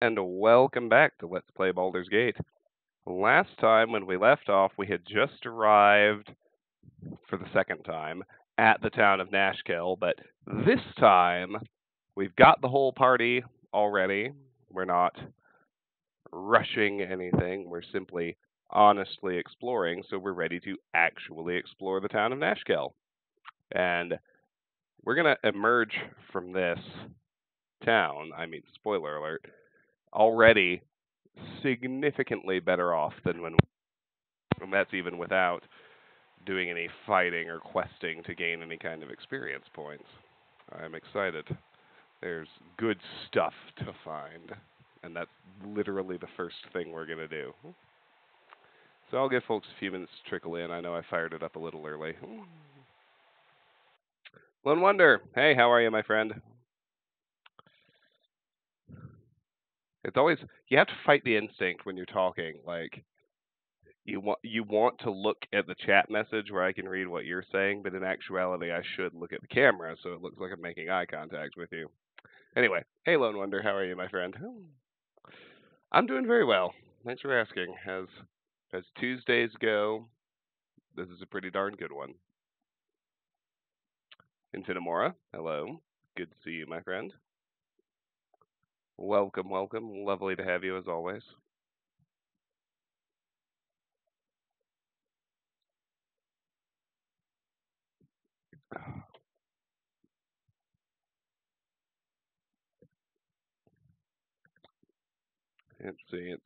and welcome back to Let's Play Baldur's Gate. Last time, when we left off, we had just arrived for the second time at the town of Nashkel, but this time we've got the whole party already. We're not rushing anything, we're simply honestly exploring, so we're ready to actually explore the town of Nashkel. And we're going to emerge from this town, I mean, spoiler alert, already significantly better off than when, and that's even without doing any fighting or questing to gain any kind of experience points. I'm excited. There's good stuff to find, and that's literally the first thing we're going to do. So I'll give folks a few minutes to trickle in. I know I fired it up a little early. Lone Wonder, hey, how are you, my friend? It's always you have to fight the instinct when you're talking. Like you want you want to look at the chat message where I can read what you're saying, but in actuality, I should look at the camera so it looks like I'm making eye contact with you. Anyway, hey Lone Wonder, how are you, my friend? I'm doing very well. Thanks for asking. As as Tuesdays go, this is a pretty darn good one. Infinimora, hello. Good to see you, my friend. Welcome, welcome. Lovely to have you as always. Let's see, it's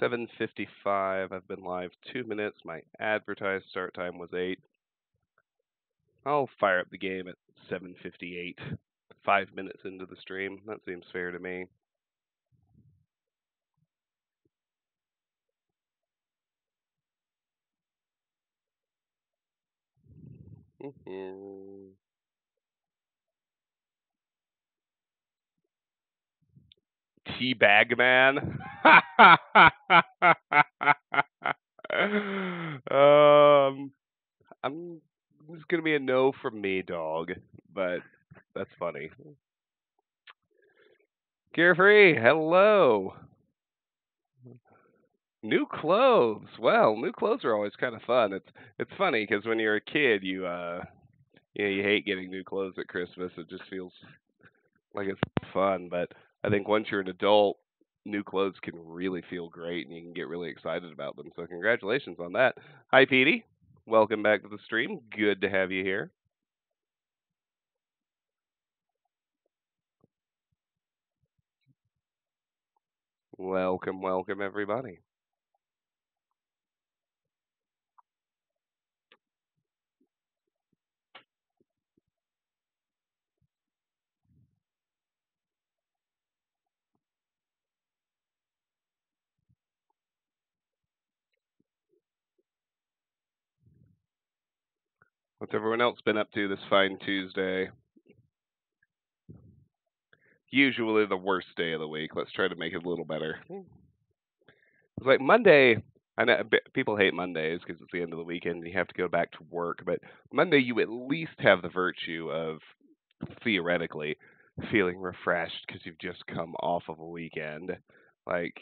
7.55. I've been live two minutes. My advertised start time was 8. I'll fire up the game at 7.58, five minutes into the stream. That seems fair to me. Mm-hmm. Teabag man. um, I'm. This is gonna be a no from me, dog. But that's funny. Carefree, hello. New clothes. Well, new clothes are always kind of fun. It's it's funny because when you're a kid, you uh, you know, you hate getting new clothes at Christmas. It just feels like it's fun. But I think once you're an adult, new clothes can really feel great, and you can get really excited about them. So congratulations on that. Hi, Petey. Welcome back to the stream. Good to have you here. Welcome, welcome, everybody. What's everyone else been up to this fine Tuesday? Usually the worst day of the week. Let's try to make it a little better. It's like Monday. I know people hate Mondays because it's the end of the weekend and you have to go back to work. But Monday, you at least have the virtue of theoretically feeling refreshed because you've just come off of a weekend. Like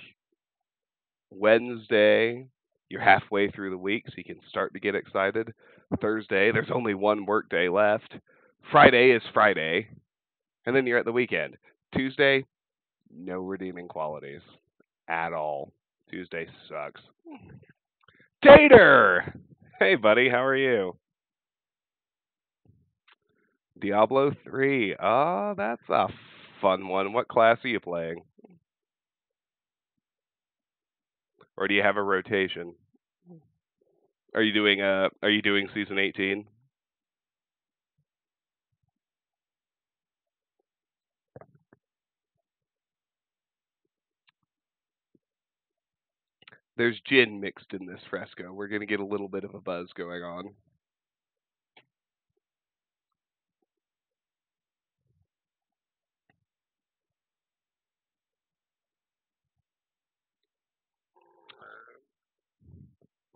Wednesday, you're halfway through the week, so you can start to get excited. Thursday, there's only one work day left. Friday is Friday, and then you're at the weekend. Tuesday, no redeeming qualities at all. Tuesday sucks. Tater! Hey, buddy, how are you? Diablo 3. Oh, that's a fun one. What class are you playing? Or do you have a rotation? Are you doing uh are you doing season 18? There's gin mixed in this fresco. We're going to get a little bit of a buzz going on.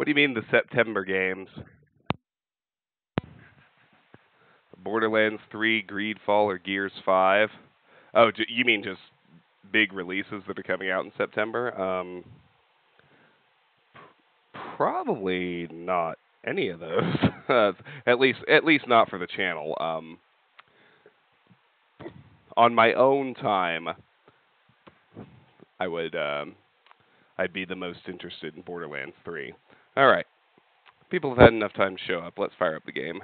What do you mean the September games? Borderlands 3, Greedfall, or Gears 5? Oh, you mean just big releases that are coming out in September. Um, probably not any of those. at least, at least not for the channel. Um, on my own time, I would, um, I'd be the most interested in Borderlands 3. All right, people have had enough time to show up. Let's fire up the game.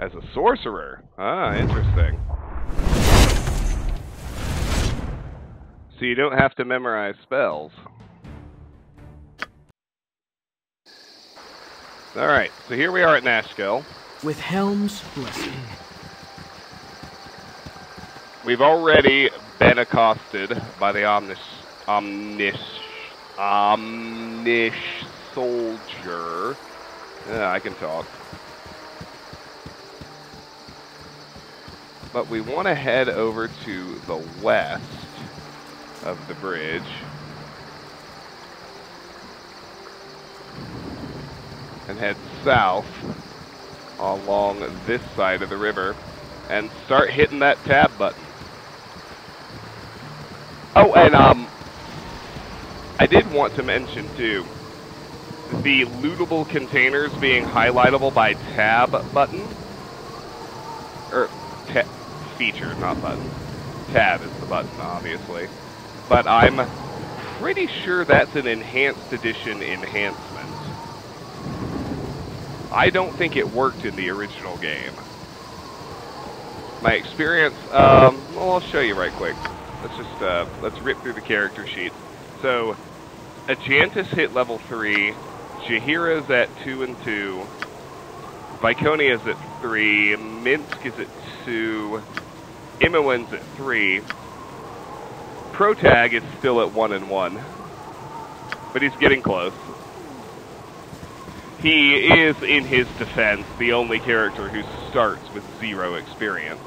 As a sorcerer. Ah, interesting. So you don't have to memorize spells. Alright, so here we are at Nashkel. With Helm's blessing. We've already been accosted by the Omnis... Omnis... Omnish soldier. Yeah, I can talk. But we want to head over to the west of the bridge. And head south along this side of the river and start hitting that tab button. Oh, and um, I did want to mention too, the lootable containers being highlightable by tab button, or ta feature, not button. Tab is the button, obviously. But I'm pretty sure that's an enhanced edition enhancement. I don't think it worked in the original game. My experience, um, well, I'll show you right quick. Let's just, uh, let's rip through the character sheet. So, Ajantis hit level 3, Jaheira's at 2 and 2, Viconia is at 3, Minsk is at 2, Imoen's at 3, Protag is still at 1 and 1, but he's getting close. He is, in his defense, the only character who starts with zero experience.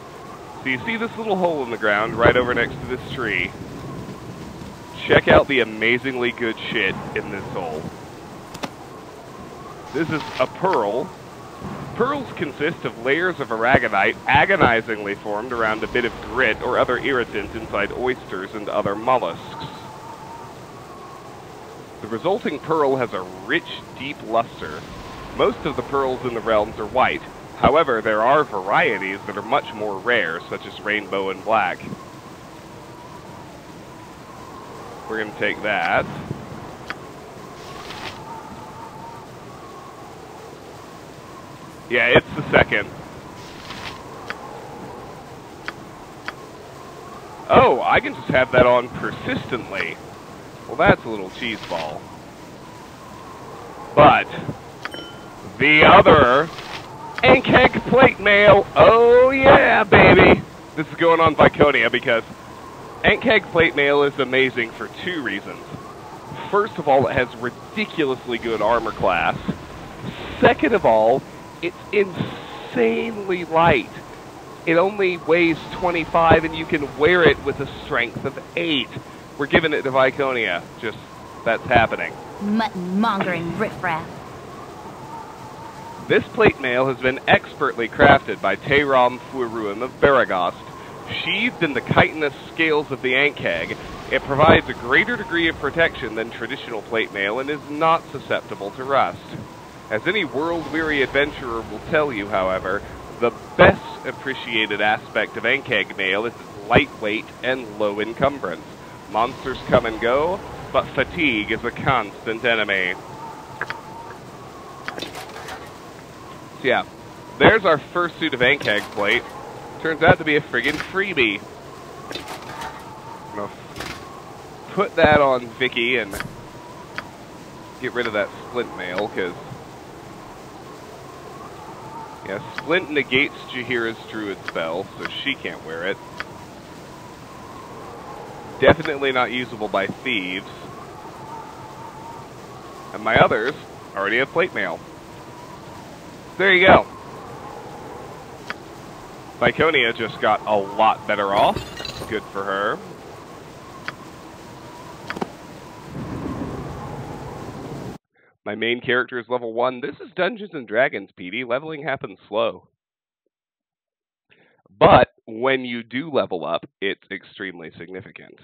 So you see this little hole in the ground right over next to this tree. Check out the amazingly good shit in this hole. This is a pearl. Pearls consist of layers of aragonite agonizingly formed around a bit of grit or other irritant inside oysters and other mollusks. The resulting pearl has a rich, deep luster. Most of the pearls in the realms are white. However, there are varieties that are much more rare, such as rainbow and black. We're going to take that. Yeah, it's the second. Oh, I can just have that on persistently. Well, that's a little cheese ball. But, the other Ankheg plate mail. Oh, yeah, baby. This is going on Viconia because Ankheg plate mail is amazing for two reasons. First of all, it has ridiculously good armor class. Second of all, it's insanely light. It only weighs 25 and you can wear it with a strength of 8. We're giving it to Viconia. Just, that's happening. Mutton mongering riffraff. This plate mail has been expertly crafted by Taerom Fuiruim of Beregost. Sheathed in the chitinous scales of the Ankheg, it provides a greater degree of protection than traditional plate mail and is not susceptible to rust. As any world-weary adventurer will tell you, however, the best appreciated aspect of Ankheg mail is its lightweight and low encumbrance. Monsters come and go, but fatigue is a constant enemy. So yeah, there's our first suit of Ankheg plate. Turns out to be a friggin' freebie. Put that on Vicky and get rid of that splint mail, because yeah, Splint negates Jaheira's druid spell, so she can't wear it. Definitely not usable by thieves. And my others already have plate mail. There you go. Viconia just got a lot better off. Good for her. My main character is level 1. This is Dungeons & Dragons, PD. Leveling happens slow. But when you do level up, it's extremely significant.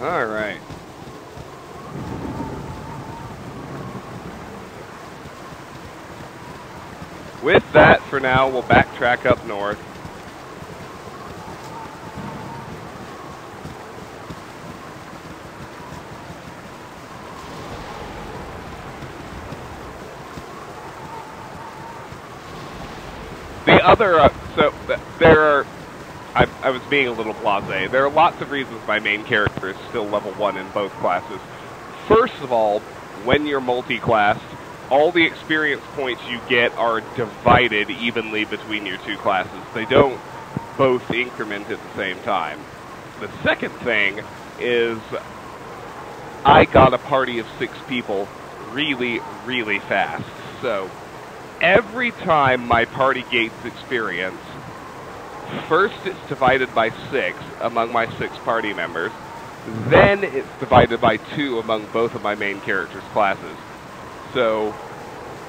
All right. With that, for now, we'll backtrack up north. The other, uh, so there are, I, I was being a little blasé. There are lots of reasons my main character is still level 1 in both classes. First of all, when you're multi-classed, all the experience points you get are divided evenly between your two classes. They don't both increment at the same time. The second thing is I got a party of six people really, really fast. So every time my party gains experience, first it's divided by six among my six party members, then it's divided by two among both of my main characters' classes. So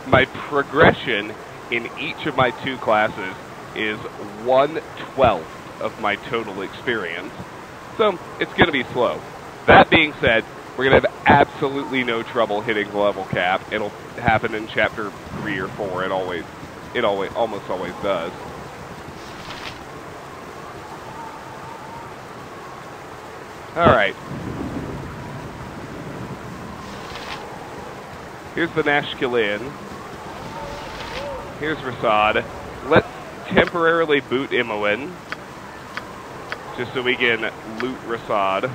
my progression in each of my two classes is one twelfth of my total experience. So it's going to be slow. That being said, we're going to have absolutely no trouble hitting the level cap. It'll happen in chapter three or four. It always, it always, almost always does. All right. Here's the Nashkel Inn. Here's Rasad. Let's temporarily boot Imoen. Just so we can loot Rasad.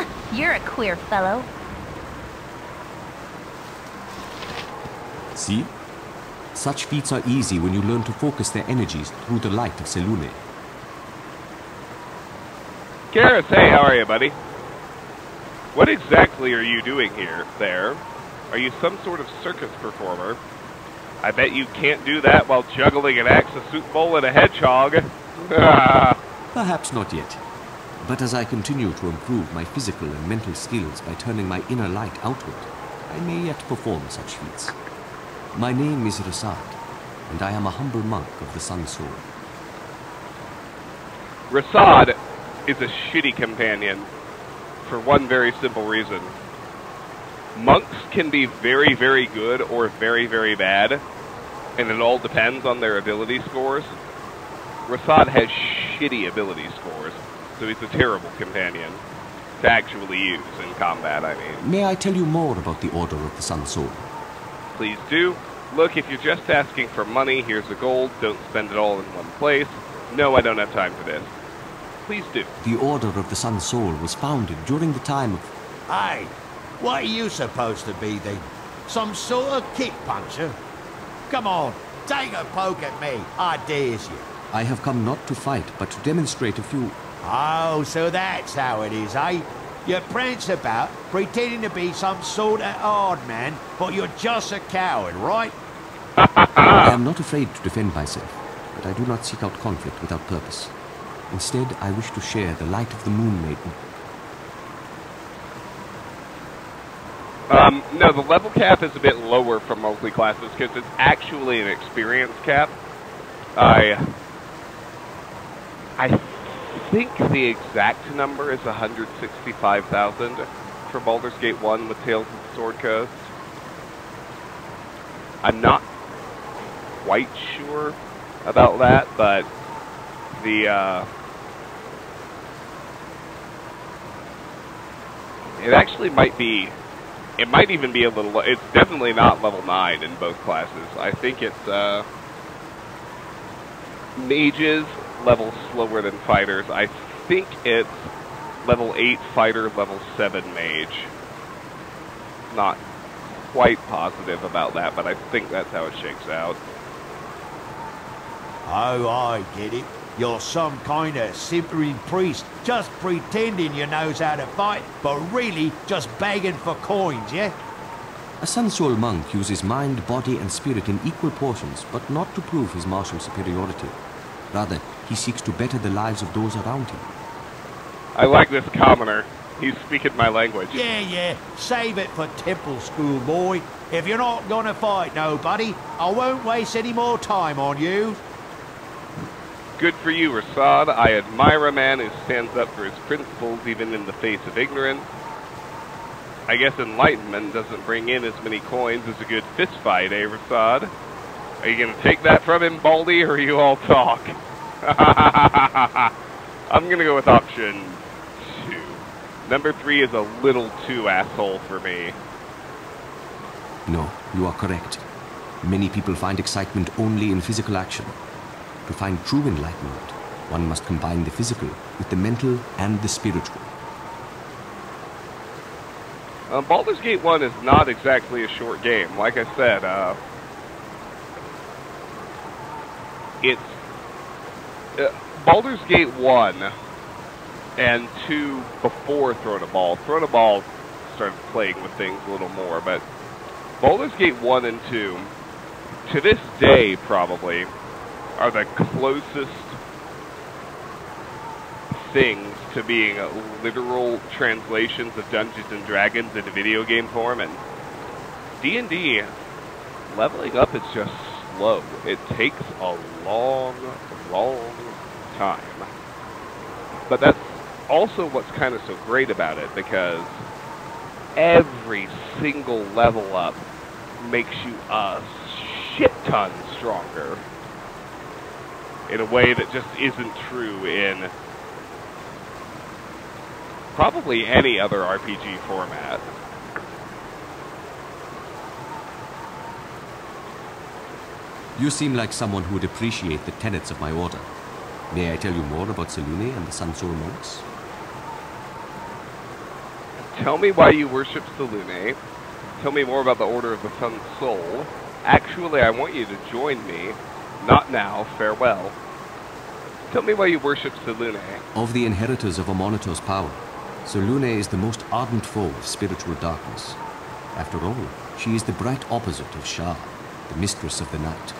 You're a queer fellow. See? Such feats are easy when you learn to focus their energies through the light of Selûne. Garrus, hey, how are you, buddy? What exactly are you doing here, there? Are you some sort of circus performer? I bet you can't do that while juggling an axe, a soup bowl, and a hedgehog. Perhaps not yet. But as I continue to improve my physical and mental skills by turning my inner light outward, I may yet perform such feats. My name is Rasad, and I am a humble monk of the Sun Soul. Rasad is a shitty companion for one very simple reason. Monks can be very, very good or very, very bad, and it all depends on their ability scores. Rasad has shitty ability scores, so he's a terrible companion to actually use in combat, I mean. May I tell you more about the Order of the Sun Soul? Please do. Look, if you're just asking for money, here's the gold. Don't spend it all in one place. No, I don't have time for this. Please do. The Order of the Sun Soul was founded during the time of. Hey, what are you supposed to be then? Some sort of kick puncher? Come on, take a poke at me, I dares you. I have come not to fight, but to demonstrate a few. Oh, so that's how it is, eh? You prance about, pretending to be some sort of hard man, but you're just a coward, right? I am not afraid to defend myself, but I do not seek out conflict without purpose. Instead, I wish to share the light of the Moon Maiden. Um, no, the level cap is a bit lower for multi classes because it's actually an experience cap. I I think the exact number is 165,000 for Baldur's Gate 1 with Tales of the Sword Coast. I'm not quite sure about that, but the uh, it actually might be it might even be a little it's definitely not level 9 in both classes. I think it's uh mages level slower than fighters. I think it's level 8 fighter, level 7 mage. Not quite positive about that, but I think that's how it shakes out. Oh, I get it. You're some kind of simpering priest, just pretending you knows how to fight, but really just begging for coins, yeah? A Sun Soul monk uses mind, body, and spirit in equal portions, but not to prove his martial superiority. Rather, he seeks to better the lives of those around him. I like this commoner. He's speaking my language. Yeah, yeah, save it for temple school, boy. If you're not gonna fight nobody, I won't waste any more time on you. Good for you, Rasad. I admire a man who stands up for his principles even in the face of ignorance. I guess enlightenment doesn't bring in as many coins as a good fist fight, eh, Rasad? Are you gonna take that from him, Baldy, or are you all talk? I'm gonna go with option two. Number three is a little too asshole for me. No, you are correct. Many people find excitement only in physical action. To find true enlightenment, one must combine the physical with the mental and the spiritual. Um, Baldur's Gate 1 is not exactly a short game. Like I said, uh, it's Uh, Baldur's Gate 1 and 2 before Throne of Bhaal. Throne of Bhaal started playing with things a little more, but Baldur's Gate 1 and 2, to this day probably, are the closest things to being literal translations of Dungeons and Dragons into video game form, and D&D leveling up is just slow. It takes a long, long time. But that's also what's kind of so great about it, because every single level up makes you a shit ton stronger in a way that just isn't true in probably any other RPG format. You seem like someone who would appreciate the tenets of my order. May I tell you more about Selûne and the Sun monks? Tell me why you worship Selûne. Tell me more about the Order of the Sun Soul. Actually, I want you to join me. Not now, farewell. Tell me why you worship Selûne. Of the inheritors of Amaunator's power, Selûne is the most ardent foe of spiritual darkness. After all, she is the bright opposite of Shar, the mistress of the night.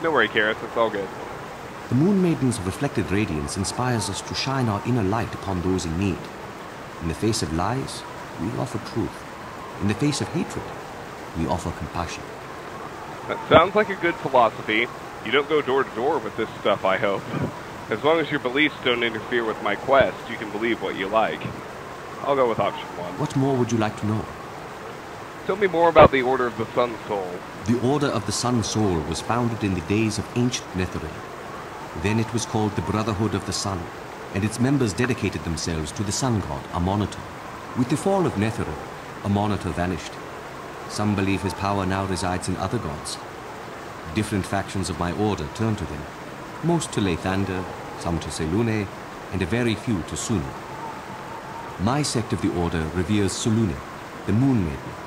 No worry, Karis, it's all good. The Moon Maiden's reflected radiance inspires us to shine our inner light upon those in need. In the face of lies, we offer truth. In the face of hatred, we offer compassion. That sounds like a good philosophy. You don't go door to door with this stuff, I hope. As long as your beliefs don't interfere with my quest, you can believe what you like. I'll go with option one. What more would you like to know? Tell me more about the Order of the Sun Soul. The Order of the Sun Soul was founded in the days of ancient Netheril. Then it was called the Brotherhood of the Sun, and its members dedicated themselves to the sun god Amaunator. With the fall of Netheril, Amaunator vanished. Some believe his power now resides in other gods. Different factions of my order turn to them, most to Lathander, some to Selûne, and a very few to Sune. My sect of the order reveres Selûne, the Moon Maiden.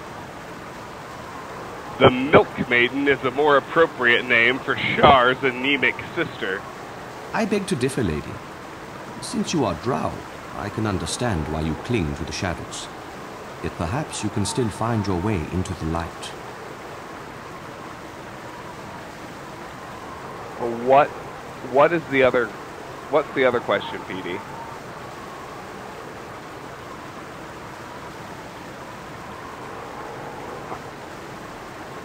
The Milk Maiden is a more appropriate name for Shar's anemic sister. I beg to differ, lady. Since you are drow, I can understand why you cling to the shadows. Yet perhaps you can still find your way into the light. What what is the other what's the other question, PD?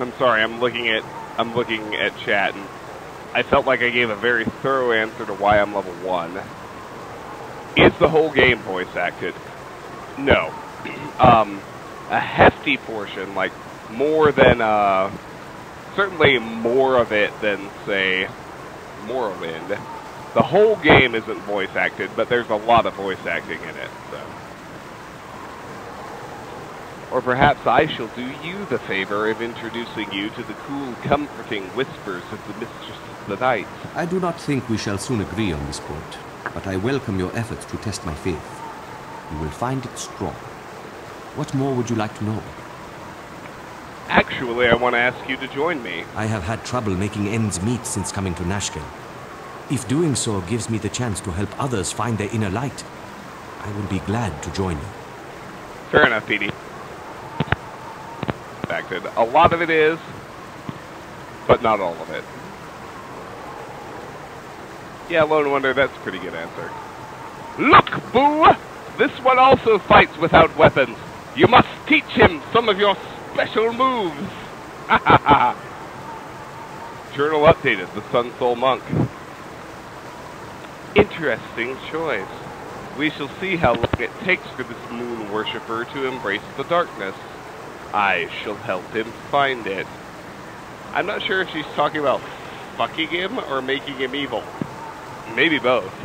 I'm sorry, I'm looking at I'm looking at chat and I felt like I gave a very thorough answer to why I'm level one. Is the whole game voice acted? No. um, a hefty portion, like more than uh, certainly more of it than say Morrowind. The whole game isn't voice acted, but there's a lot of voice acting in it. So. Or perhaps I shall do you the favor of introducing you to the cool, comforting whispers of the Mistress of the Night. I do not think we shall soon agree on this point, but I welcome your efforts to test my faith. You will find it strong. What more would you like to know? Actually, I want to ask you to join me. I have had trouble making ends meet since coming to Nashkel. If doing so gives me the chance to help others find their inner light, I will be glad to join you. Fair enough, Petey. Acted. A lot of it is, but not all of it. Yeah, Lone Wonder, that's a pretty good answer. Look, Boo! This one also fights without weapons. You must teach him some of your special moves. Journal updated, the Sun Soul Monk. Interesting choice. We shall see how long it takes for this moon worshipper to embrace the darkness. I shall help him find it. I'm not sure if she's talking about fucking him or making him evil. Maybe both.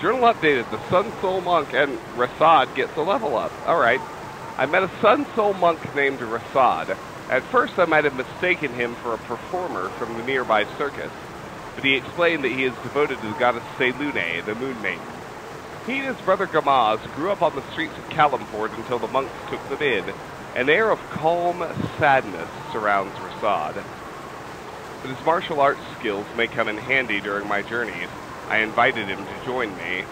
Journal updated. The Sun Soul Monk and Rasad gets a level up. Alright. I met a Sun Soul Monk named Rasad. At first I might have mistaken him for a performer from the nearby circus, but he explained that he is devoted to the goddess Selune, the Moon Maiden. He and his brother Gamaz grew up on the streets of Calimport until the monks took them in. An air of calm sadness surrounds Rasad. But his martial arts skills may come in handy during my journeys. I invited him to join me.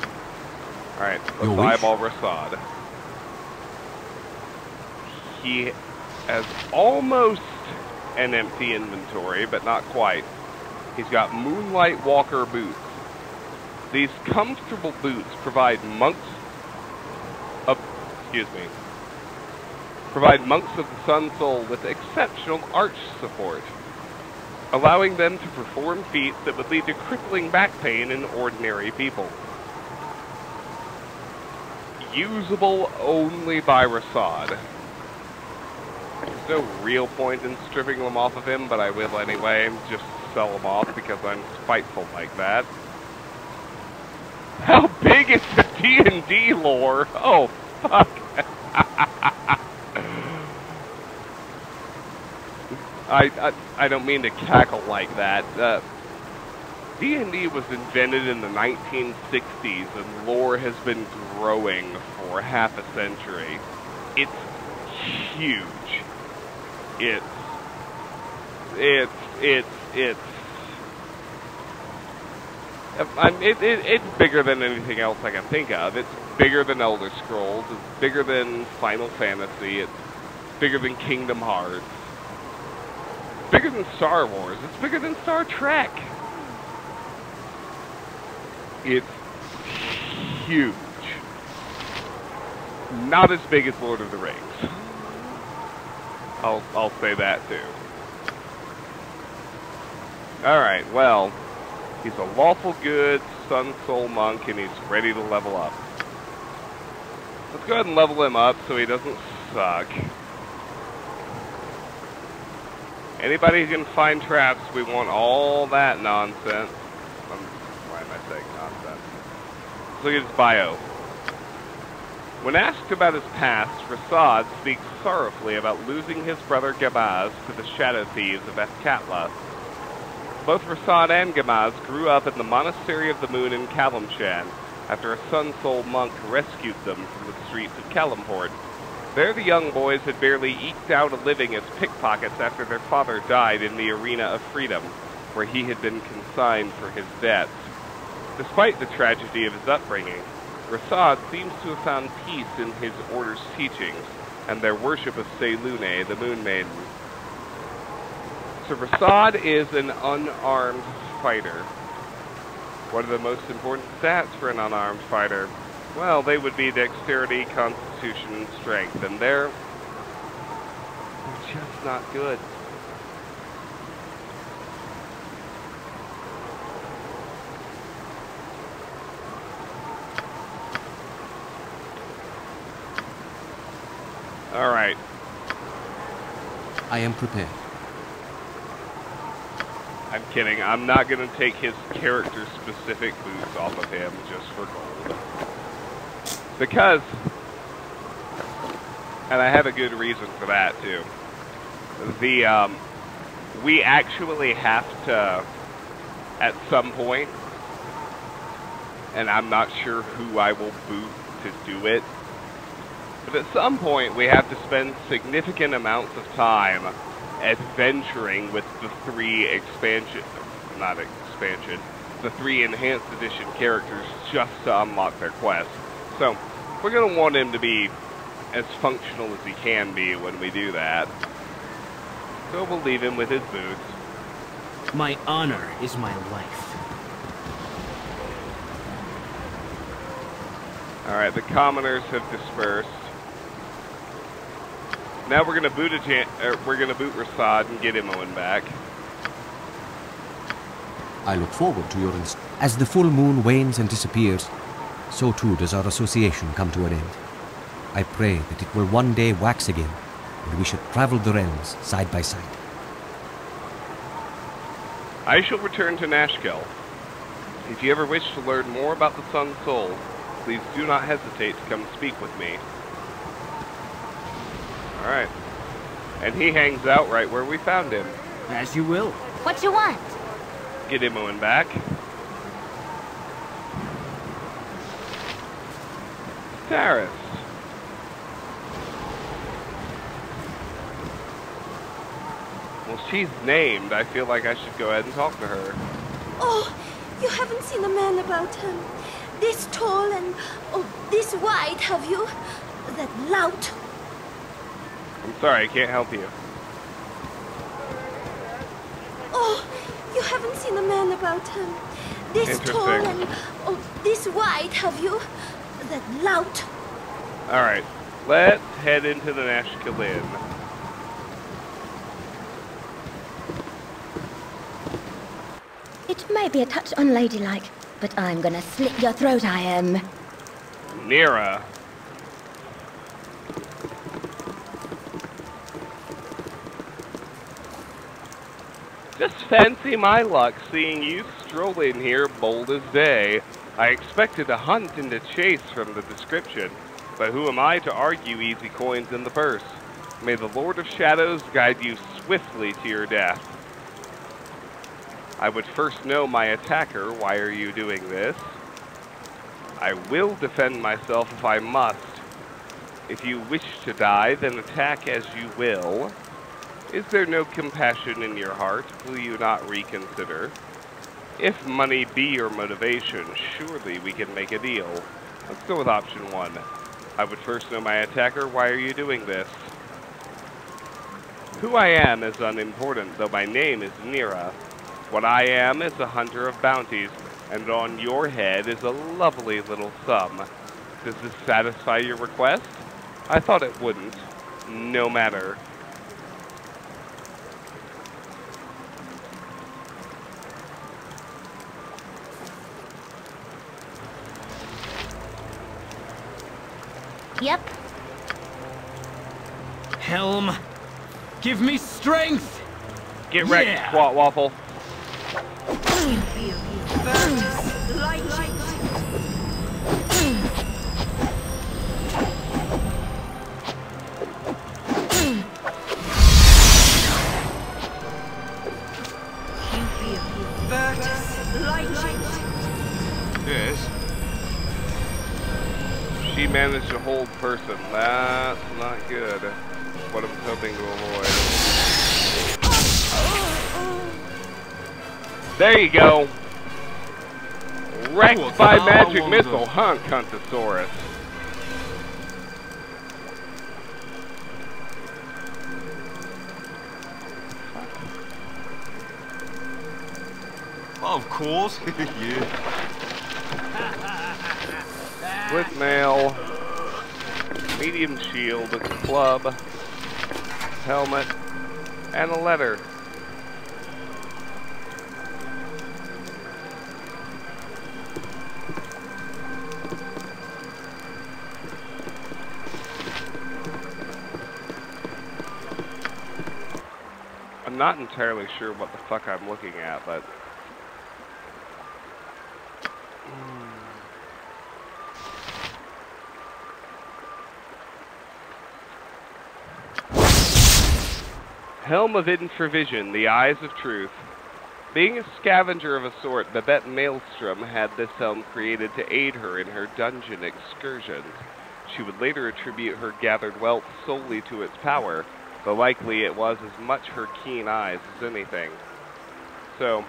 Alright, let's Your wish? eyeball Rasad. He has almost an empty inventory, but not quite. He's got Moonlight Walker boots. These comfortable boots provide monks of, excuse me, provide monks of the Sun Soul with exceptional arch support, allowing them to perform feats that would lead to crippling back pain in ordinary people. Usable only by Rasad. There's no real point in stripping them off of him, but I will anyway, just sell them off because I'm spiteful like that. How big is the D&D lore? Oh, fuck. I, I I don't mean to cackle like that. Uh, D&D was invented in the 1960s, and lore has been growing for half a century. It's huge. It's it's it's it's it, it, it's bigger than anything else I can think of. It's bigger than Elder Scrolls. It's bigger than Final Fantasy. It's bigger than Kingdom Hearts. It's bigger than Star Wars. It's bigger than Star Trek. It's huge. Not as big as Lord of the Rings. I'll I'll say that too. All right. Well, he's a lawful good Sun Soul monk, and he's ready to level up. Let's go ahead and level him up so he doesn't suck. Anybody who can find traps, we want all that nonsense. Um, why am I saying nonsense? Let's look at his bio. When asked about his past, Rasad speaks sorrowfully about losing his brother Gamaz to the Shadow Thieves of Athkatla. Both Rasad and Gamaz grew up in the Monastery of the Moon in Calimshan after a Sun Soul monk rescued them from the streets of Calimport. There the young boys had barely eked out a living as pickpockets after their father died in the Arena of Freedom, where he had been consigned for his debts. Despite the tragedy of his upbringing, Rasad seems to have found peace in his order's teachings and their worship of Selune, the Moon Maiden. So Rasad is an unarmed fighter. What are the most important stats for an unarmed fighter? Well, they would be dexterity, constitution, and strength, and they're, just not good. All right. I am prepared. I'm kidding. I'm not going to take his character specific boots off of him just for gold. Because, and I have a good reason for that too. The, um, we actually have to, at some point, and I'm not sure who I will boot to do it, but at some point we have to spend significant amounts of time adventuring with the three expansion, not expansion, the three enhanced edition characters just to unlock their quest. So we're going to want him to be as functional as he can be when we do that. So we'll leave him with his boots. My honor is my life. Alright, the commoners have dispersed. Now we're gonna boot a Jan- er, we're gonna boot Rasad and get Imoen back. I look forward to your inst- As the full moon wanes and disappears, so too does our association come to an end. I pray that it will one day wax again, and we shall travel the realms side by side. I shall return to Nashkel. If you ever wish to learn more about the Sun Soul, please do not hesitate to come speak with me. Alright. And he hangs out right where we found him. As you will. What you want? Get Imoen back. Paris. Well, she's named. I feel like I should go ahead and talk to her. Oh, you haven't seen a man about him. This tall and oh, this wide, have you? That lout. I'm sorry, I can't help you. Oh, you haven't seen a man about him. This tall and oh, this wide, have you? That lout. Alright, let's head into the Nashkel Inn. It may be a touch unladylike, but I'm gonna slit your throat, I am. Nira. Just fancy my luck seeing you stroll in here bold as day. I expected a hunt and a chase from the description, but who am I to argue easy coins in the purse? May the Lord of Shadows guide you swiftly to your death. I would first know my attacker. Why are you doing this? I will defend myself if I must. If you wish to die, then attack as you will. Is there no compassion in your heart? Will you not reconsider? If money be your motivation, surely we can make a deal. Let's go with option one. I would first know my attacker. Why are you doing this? Who I am is unimportant, though my name is Nira. What I am is a hunter of bounties, and on your head is a lovely little sum. Does this satisfy your request? I thought it wouldn't. No matter. Yep. Helm, give me strength! Get wrecked, Yeah. Swat Waffle. She managed to hold person. That's not good. What I'm hoping to avoid. There you go. Wrecked What's by magic missile, wonder. huh, Cuntosaurus? Of course. yeah. Split mail, medium shield, club, helmet, and a letter. I'm not entirely sure what the fuck I'm looking at, but Helm of Infravision, the Eyes of Truth. Being a scavenger of a sort, Babette Maelstrom had this helm created to aid her in her dungeon excursions. She would later attribute her gathered wealth solely to its power, though likely it was as much her keen eyes as anything. So,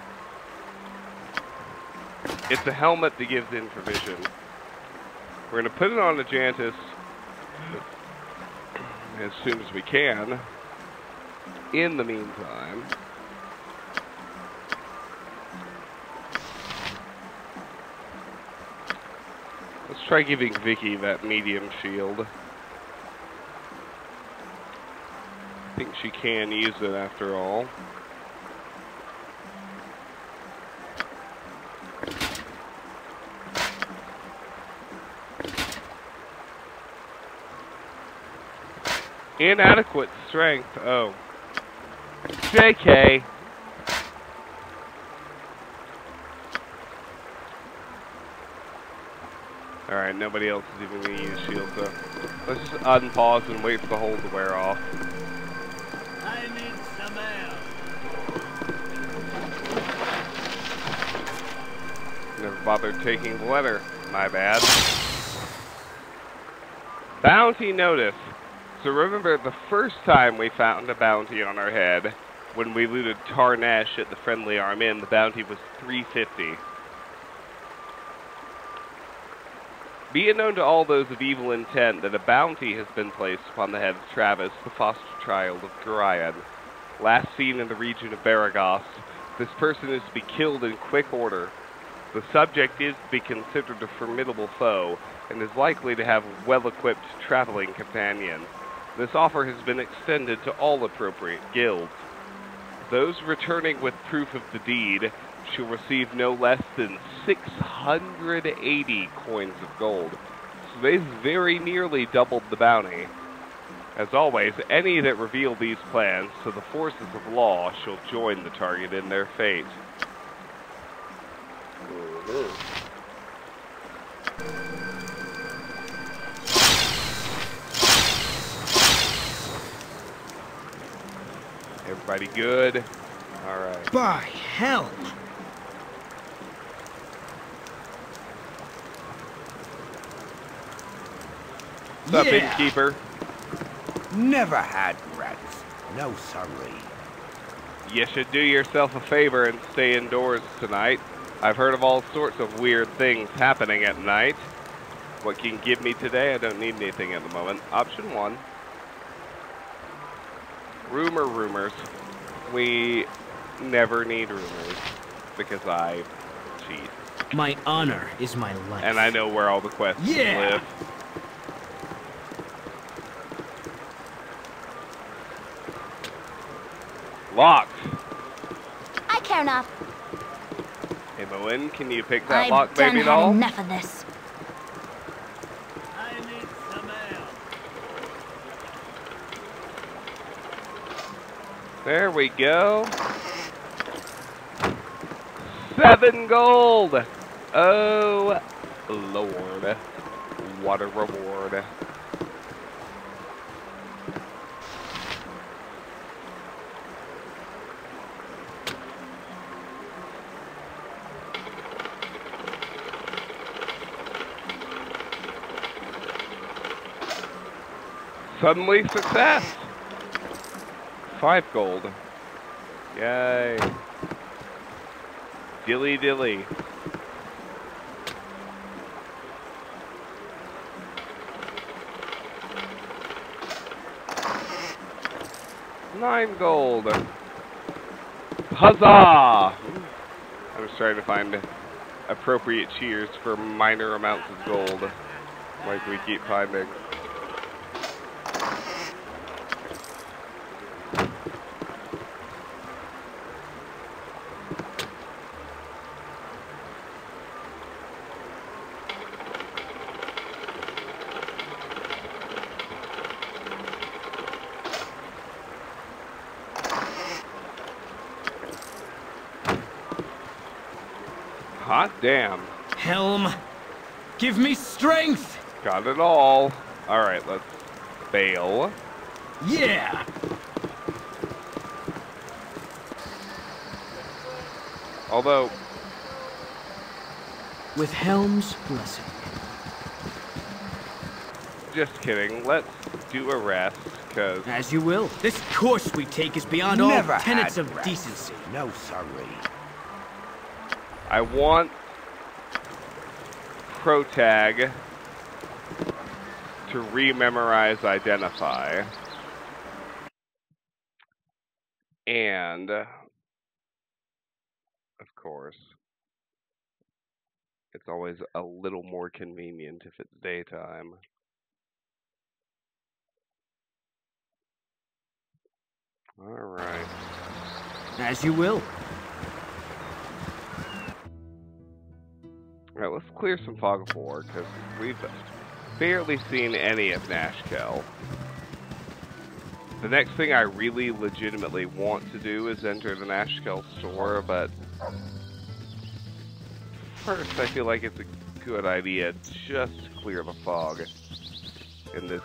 it's a helmet that gives infravision. We're going to put it on the Jantis as soon as we can in the meantime, let's try giving Vicky that medium shield. I think she can use it after all. Inadequate strength. Oh. JK. Alright, nobody else is even going to use shield, so let's just unpause and wait for the hole to wear off. I need some air. Never bothered taking the letter. My bad. Bounty notice. So remember the first time we found a bounty on our head, when we looted Tarnesh at the Friendly Arm Inn, the bounty was 350. Be it known to all those of evil intent that a bounty has been placed upon the head of Travis, the foster child of Dryad. Last seen in the region of Beregost, this person is to be killed in quick order. The subject is to be considered a formidable foe, and is likely to have well-equipped traveling companions. This offer has been extended to all appropriate guilds. Those returning with proof of the deed shall receive no less than 680 coins of gold. So they've very nearly doubled the bounty. As always, any that reveal these plans to the forces of law shall join the target in their fate. Mm-hmm. Everybody good? Alright. By hell! What's up, Yeah. innkeeper? Never had rats. No sorry. You should do yourself a favor and stay indoors tonight. I've heard of all sorts of weird things happening at night. What can you give me today? I don't need anything at the moment. Option one. Rumor rumors. We never need rumors because I cheat. My honor is my life. And I know where all the quests Yeah. live. Locked. I care not. Hey, Bowen, can you pick that I've lock, done baby had doll? enough of this. I need some air. There we go. Seven gold. Oh, Lord. What a reward. Suddenly success. Five gold. Yay. Dilly dilly. Nine gold. Huzzah! I was trying to find appropriate cheers for minor amounts of gold, like we keep finding. Damn. Helm, give me strength! Got it all. Alright, let's bail. Yeah! Although, With Helm's blessing. just kidding. Let's do a rest, because As you will. This course we take is beyond all tenets of rats. decency. No sorry. I want Protag to rememorize Identify. And, of course, It's always a little more convenient if it's daytime. Alright. As you will. Clear some fog of war, because we've barely seen any of Nashkel. The next thing I really legitimately want to do is enter the Nashkel store, but first I feel like it's a good idea just to clear the fog in this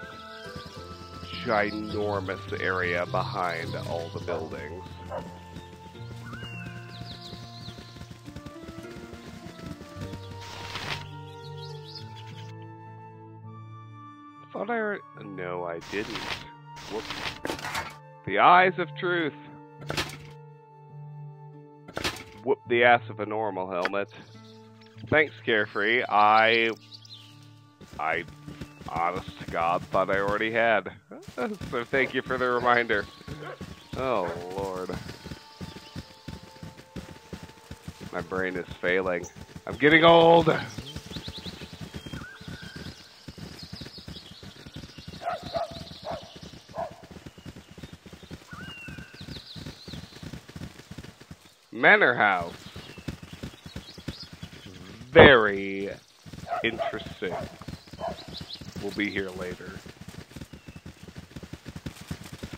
ginormous area behind all the buildings. I didn't. Whoops. The eyes of truth. Whoop the ass of a normal helmet. Thanks, Carefree. I... I... Honest to God, thought I already had. so thank you for the reminder. Oh, Lord. My brain is failing. I'm getting old! Manor House. Very interesting. We'll be here later.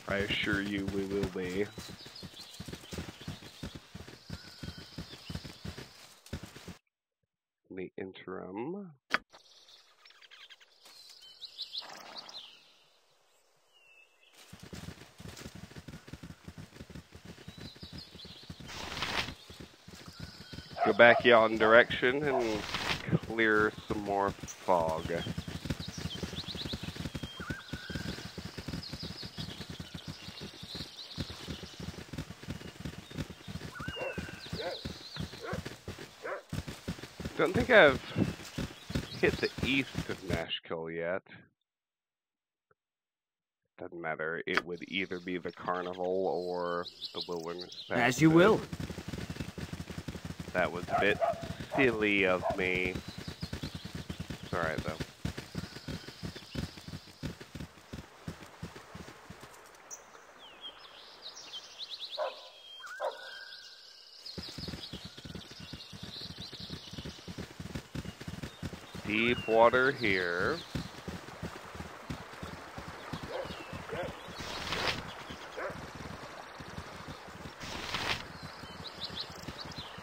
I assure you we will be. In the interim. Go back yon direction and clear some more fog. Don't think I've hit the east of Nashkel yet. Doesn't matter. It would either be the carnival or the wilderness. As you will. That was a bit silly of me. Alright though. Deep water here.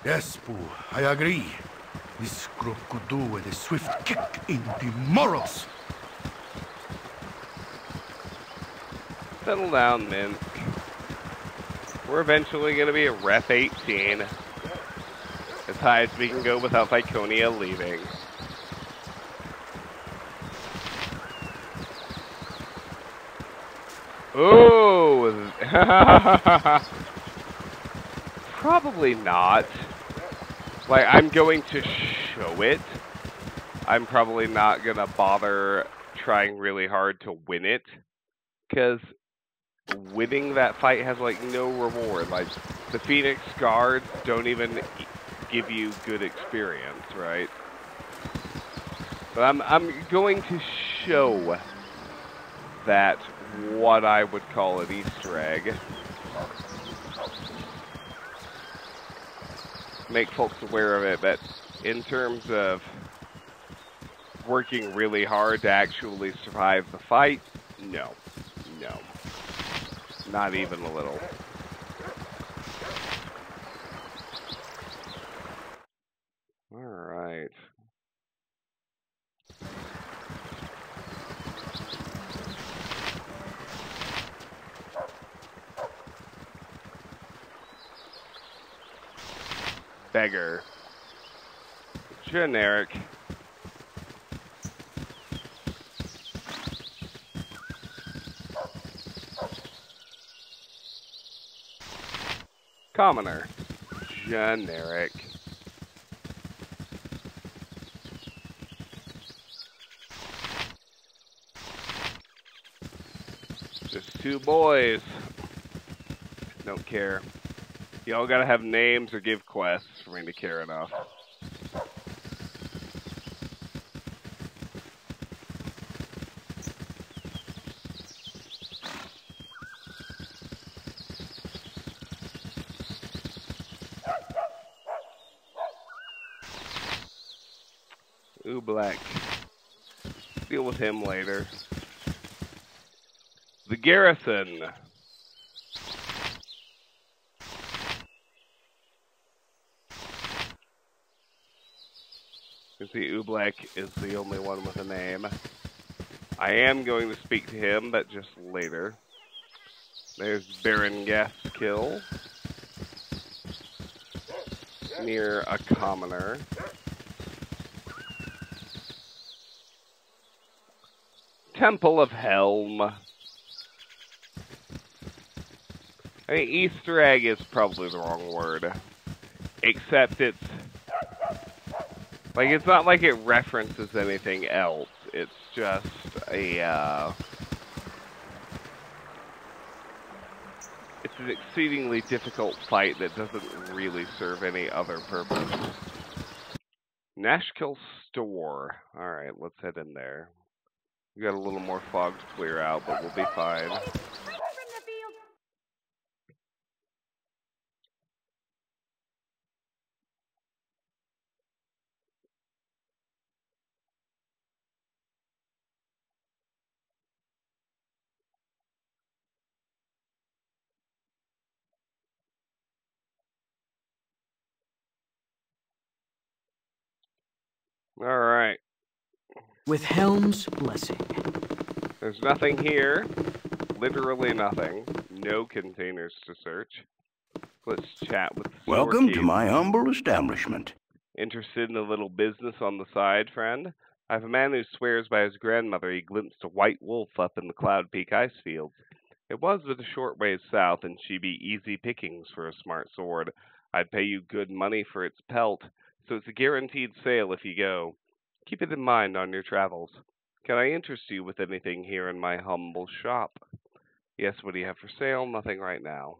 Yes, Boo, I agree. This group could do with a swift kick in the morals. Settle down, Minsk. We're eventually going to be at Rep 18. As high as we can go without Viconia leaving. Ooh! Probably not. Like, I'm going to show it. I'm probably not going to bother trying really hard to win it. Because winning that fight has, like, no reward. Like, the Phoenix Guards don't even give you good experience, right? But I'm, I'm going to show that what I would call an Easter egg. Make folks aware of it, but in terms of working really hard to actually survive the fight, no. No. Not even a little. Alright. Beggar. Generic. Commoner. Generic. Just two boys. Don't care. Y'all gotta have names or give quests for me to care enough. Ooh, Black. Deal with him later. The Garrison. Oublek is the only one with a name. I am going to speak to him, but just later. There's Berrun Ghastkill. Near a commoner. Temple of Helm. I mean, Easter egg is probably the wrong word. Except it's like it's not like it references anything else. It's just a uh, it's an exceedingly difficult fight that doesn't really serve any other purpose. Nashkel store. Alright, let's head in there. We got a little more fog to clear out, but we'll be fine. All right. With Helm's blessing. There's nothing here. Literally nothing. No containers to search. Let's chat with the Welcome to my humble establishment. Interested in a little business on the side, friend? I have a man who swears by his grandmother he glimpsed a white wolf up in the Cloud Peak ice fields. It was but a short ways south, and she'd be easy pickings for a smart sword. I'd pay you good money for its pelt, so it's a guaranteed sale if you go. Keep it in mind on your travels. Can I interest you with anything here in my humble shop? Yes, what do you have for sale? Nothing right now.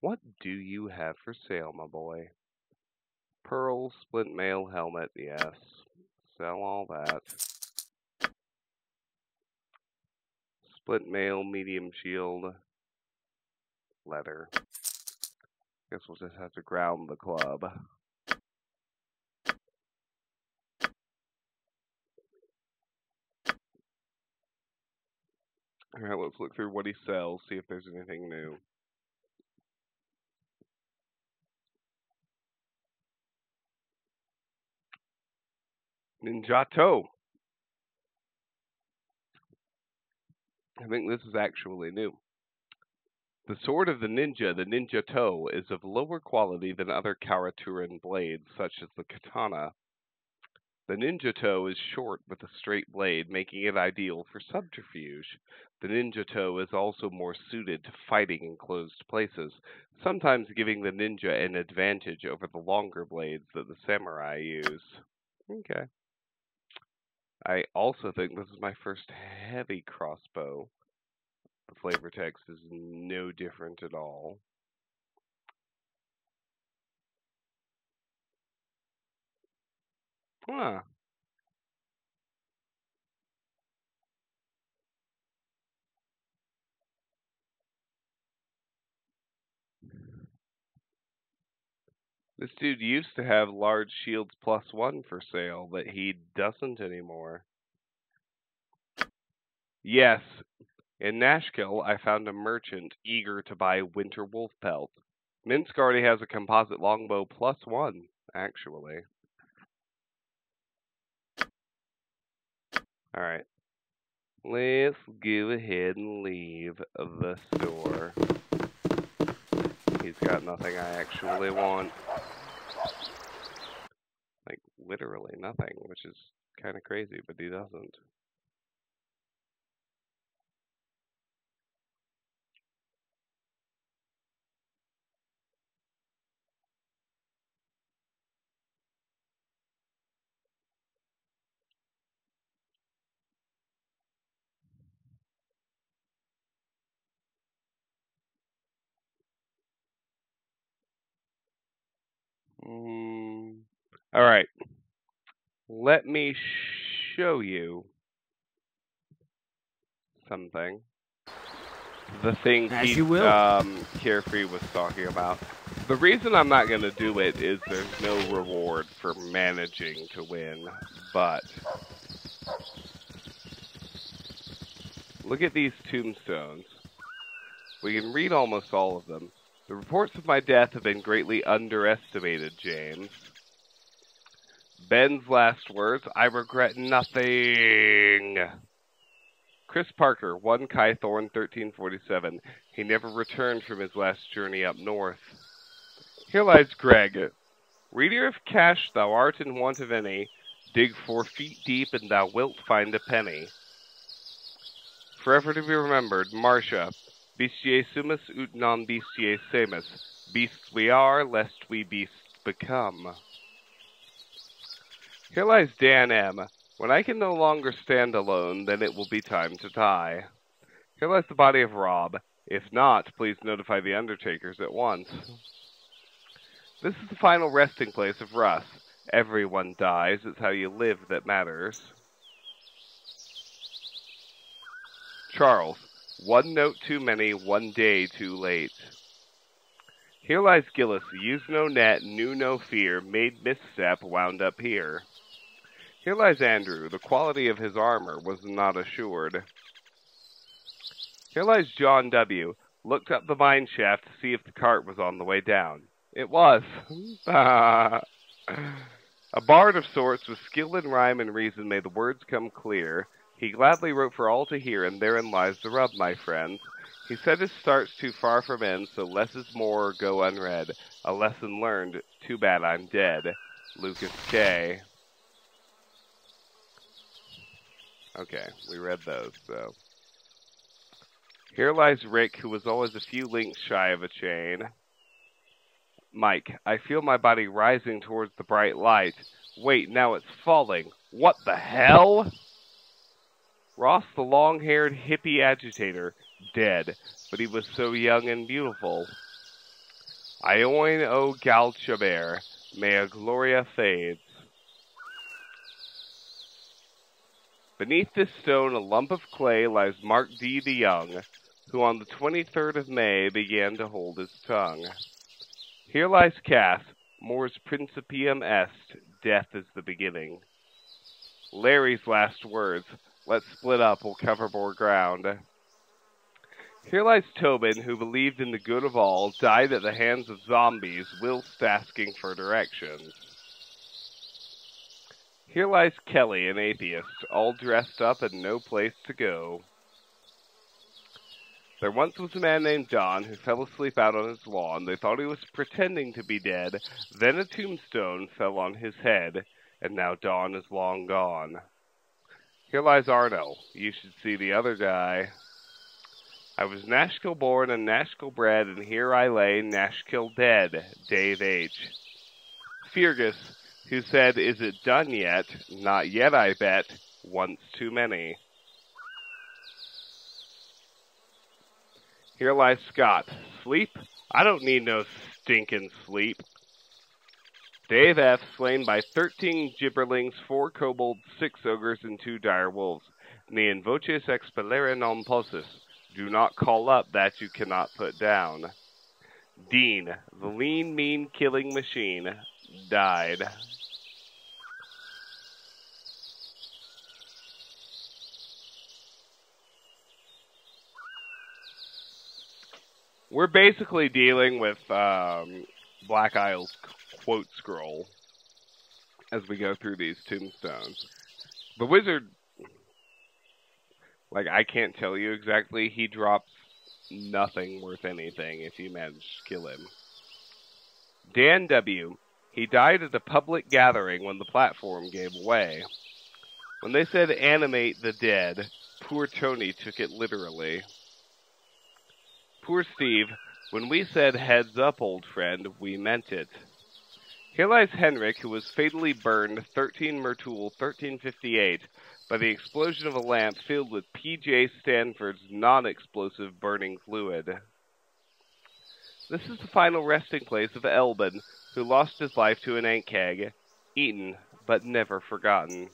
What do you have for sale, my boy? Pearl splint mail helmet, yes. Sell all that. Split mail, medium shield, leather. Guess we'll just have to ground the club. Alright, let's look through what he sells, see if there's anything new. Ninjato. I think this is actually new. The sword of the ninja, the ninjato, is of lower quality than other Karaturan blades, such as the katana. The ninjato is short with a straight blade, making it ideal for subterfuge. The ninjato is also more suited to fighting in closed places, sometimes giving the ninja an advantage over the longer blades that the samurai use. Okay. I also think this is my first heavy crossbow. The flavor text is no different at all. Huh. This dude used to have large shields plus one for sale, but he doesn't anymore. Yes, in Nashkel, I found a merchant eager to buy winter wolf pelt. Minsk already has a composite longbow plus one, actually. Alright. Let's go ahead and leave the store. He's got nothing I actually want. Like, literally nothing, which is kind of crazy, but he doesn't. All right. Let me show you something. The thing As Keith, you will. um, Carefree was talking about. The reason I'm not going to do it is there's no reward for managing to win, but look at these tombstones. We can read almost all of them. The reports of my death have been greatly underestimated, James. Ben's last words, I regret nothing. Chris Parker, 1 Kai Thorne, 1347. He never returned from his last journey up north. Here lies Greg. Reader of cash, thou art in want of any. Dig four feet deep, and thou wilt find a penny. Forever to be remembered, Marcia. Bestiae sumus ut non bestiae semus. Beasts we are, lest we beasts become. Here lies Dan M. When I can no longer stand alone, then it will be time to die. Here lies the body of Rob. If not, please notify the undertakers at once. This is the final resting place of Russ. Everyone dies. It's how you live that matters. Charles. One note too many, one day too late. Here lies Gillis, used no net, knew no fear, made misstep, wound up here. Here lies Andrew, the quality of his armor was not assured. Here lies John W., looked up the mine shaft to see if the cart was on the way down. It was. a bard of sorts, with skill in rhyme and reason, may the words come clear. He gladly wrote for all to hear, and therein lies the rub, my friends. He said his start's too far from end, so less is more go unread. A lesson learned, too bad I'm dead. Lucas K. Okay, we read those, so. Here lies Rick, who was always a few links shy of a chain. Mike, I feel my body rising towards the bright light. Wait, now it's falling. What the hell? Ross, the long haired hippie agitator, dead, but he was so young and beautiful. Ioin o Gal Chabert, mea gloria fades. Beneath this stone, a lump of clay, lies Mark D. the Young, who on the 23rd of May began to hold his tongue. Here lies Cass, mors principium est, death is the beginning. Larry's last words, let's split up, we'll cover more ground. Here lies Tobin, who believed in the good of all, died at the hands of zombies, whilst asking for directions. Here lies Kelly, an atheist, all dressed up and no place to go. There once was a man named John who fell asleep out on his lawn. They thought he was pretending to be dead. Then a tombstone fell on his head, and now Don is long gone. Here lies Arno. You should see the other guy. I was Nashkel born and Nashkel bred, and here I lay, Nashkel dead, Dave H. Fergus, who said, Is it done yet? Not yet, I bet. Once too many. Here lies Scott. Sleep? I don't need no stinking sleep. Dave F. slain by thirteen gibberlings, four kobolds, six ogres, and two dire wolves. Ne invoces expellere non possus. Do not call up that you cannot put down. Dean, the lean, mean killing machine, died. We're basically dealing with um, Black Isle's quote scroll as we go through these tombstones. The wizard, like, I can't tell you exactly. He drops nothing worth anything if you manage to kill him. Dan W. He died at a public gathering when the platform gave way. When they said animate the dead, poor Tony took it literally. Poor Steve, when we said heads up, old friend, we meant it. Here lies Henrik, who was fatally burned 13 Mirtul 1358 by the explosion of a lamp filled with P.J. Stanford's non-explosive burning fluid. This is the final resting place of Elbin, who lost his life to an ant keg, eaten but never forgotten.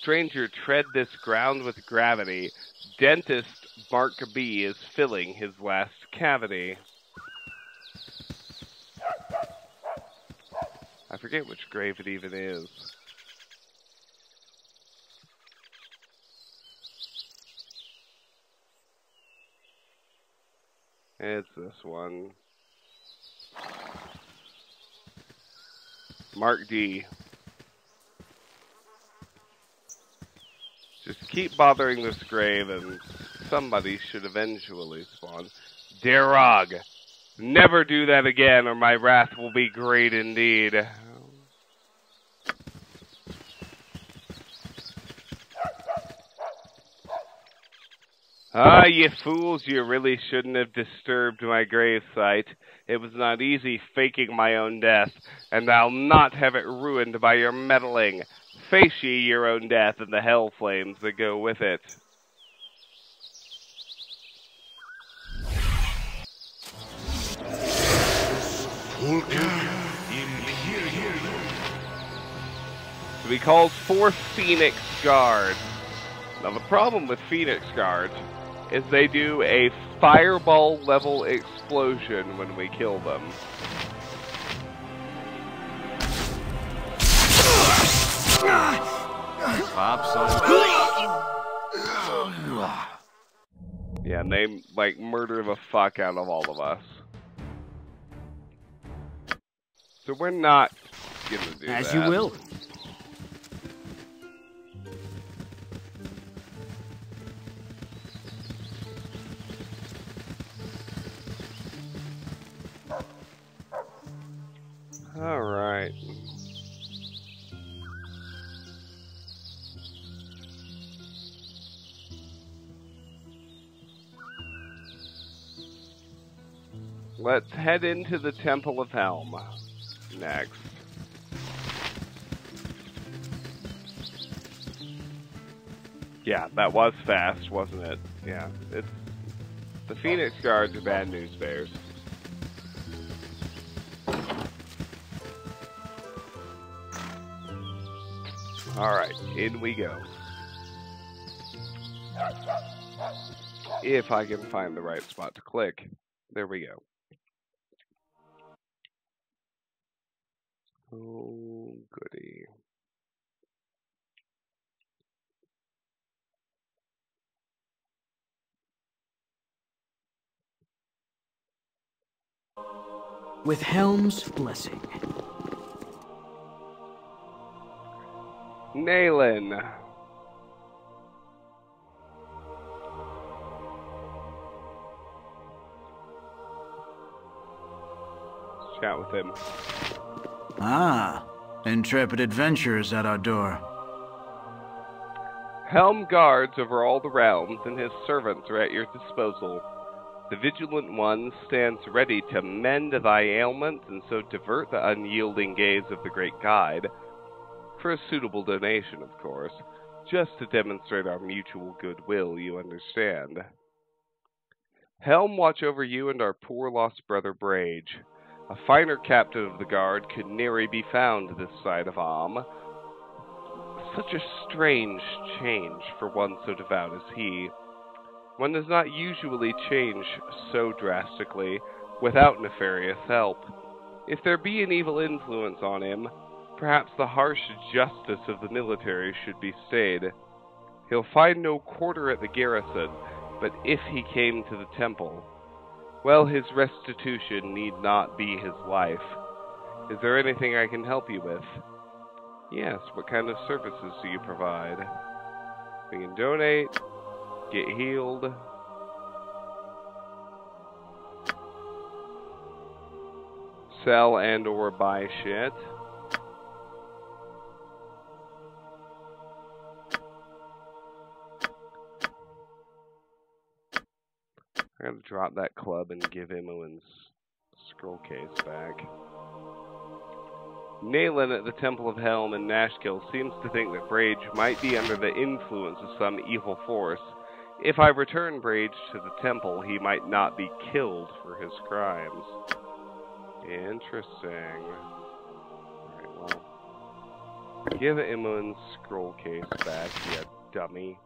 Stranger, tread this ground with gravity. Dentist Barkby is filling his last cavity. I forget which grave it even is. It's this one. Mark D. Just keep bothering this grave and somebody should eventually spawn. Darog! Never do that again or my wrath will be great indeed. Ah, you fools, you really shouldn't have disturbed my grave site. It was not easy faking my own death, and I'll not have it ruined by your meddling. Face ye your own death and the hell flames that go with it. So we called four Phoenix Guards. Now the problem with Phoenix Guards is they do a fireball level explosion when we kill them. Yeah, and they like murder the fuck out of all of us. So we're not gonna do As that. you will. All right. Let's head into the Temple of Helm next. Yeah, that was fast, wasn't it? Yeah, it's the Phoenix Guards are bad news bears. Alright, in we go. If I can find the right spot to click. There we go. Oh, goody. With Helm's blessing. Let's chat with him. Ah, intrepid adventurers at our door. Helm guards over all the realms, and his servants are at your disposal. The vigilant one stands ready to mend thy ailment, and so divert the unyielding gaze of the great guide, for a suitable donation, of course, just to demonstrate our mutual goodwill, you understand. Helm watch over you and our poor lost brother Brage. A finer captain of the guard could nary be found this side of Amn. Such a strange change for one so devout as he. One does not usually change so drastically without nefarious help. If there be an evil influence on him, perhaps the harsh justice of the military should be stayed. He'll find no quarter at the garrison, but if he came to the temple, well, his restitution need not be his life. Is there anything I can help you with? Yes, what kind of services do you provide? We can donate, get healed. Sell and or buy shit. I gotta drop that club and give Imoen's scroll case back. Nayland at the Temple of Helm in Nashkel seems to think that Brage might be under the influence of some evil force. If I return Brage to the temple, he might not be killed for his crimes. Interesting. Alright, well. Give Imoen's scroll case back, you dummy.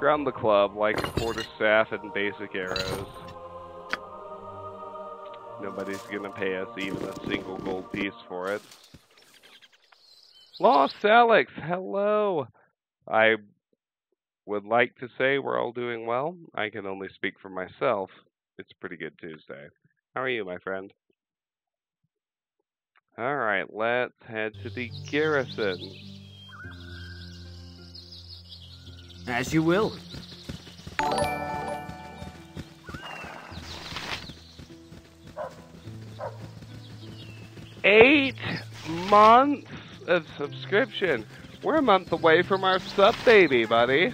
Ground the club like a quarterstaff and basic arrows. Nobody's gonna pay us even a single gold piece for it. Lost Alex, hello. I would like to say we're all doing well. I can only speak for myself. It's a pretty good Tuesday. How are you, my friend? Alright, let's head to the garrison. As you will. Eight months of subscription. We're a month away from our sub baby, buddy.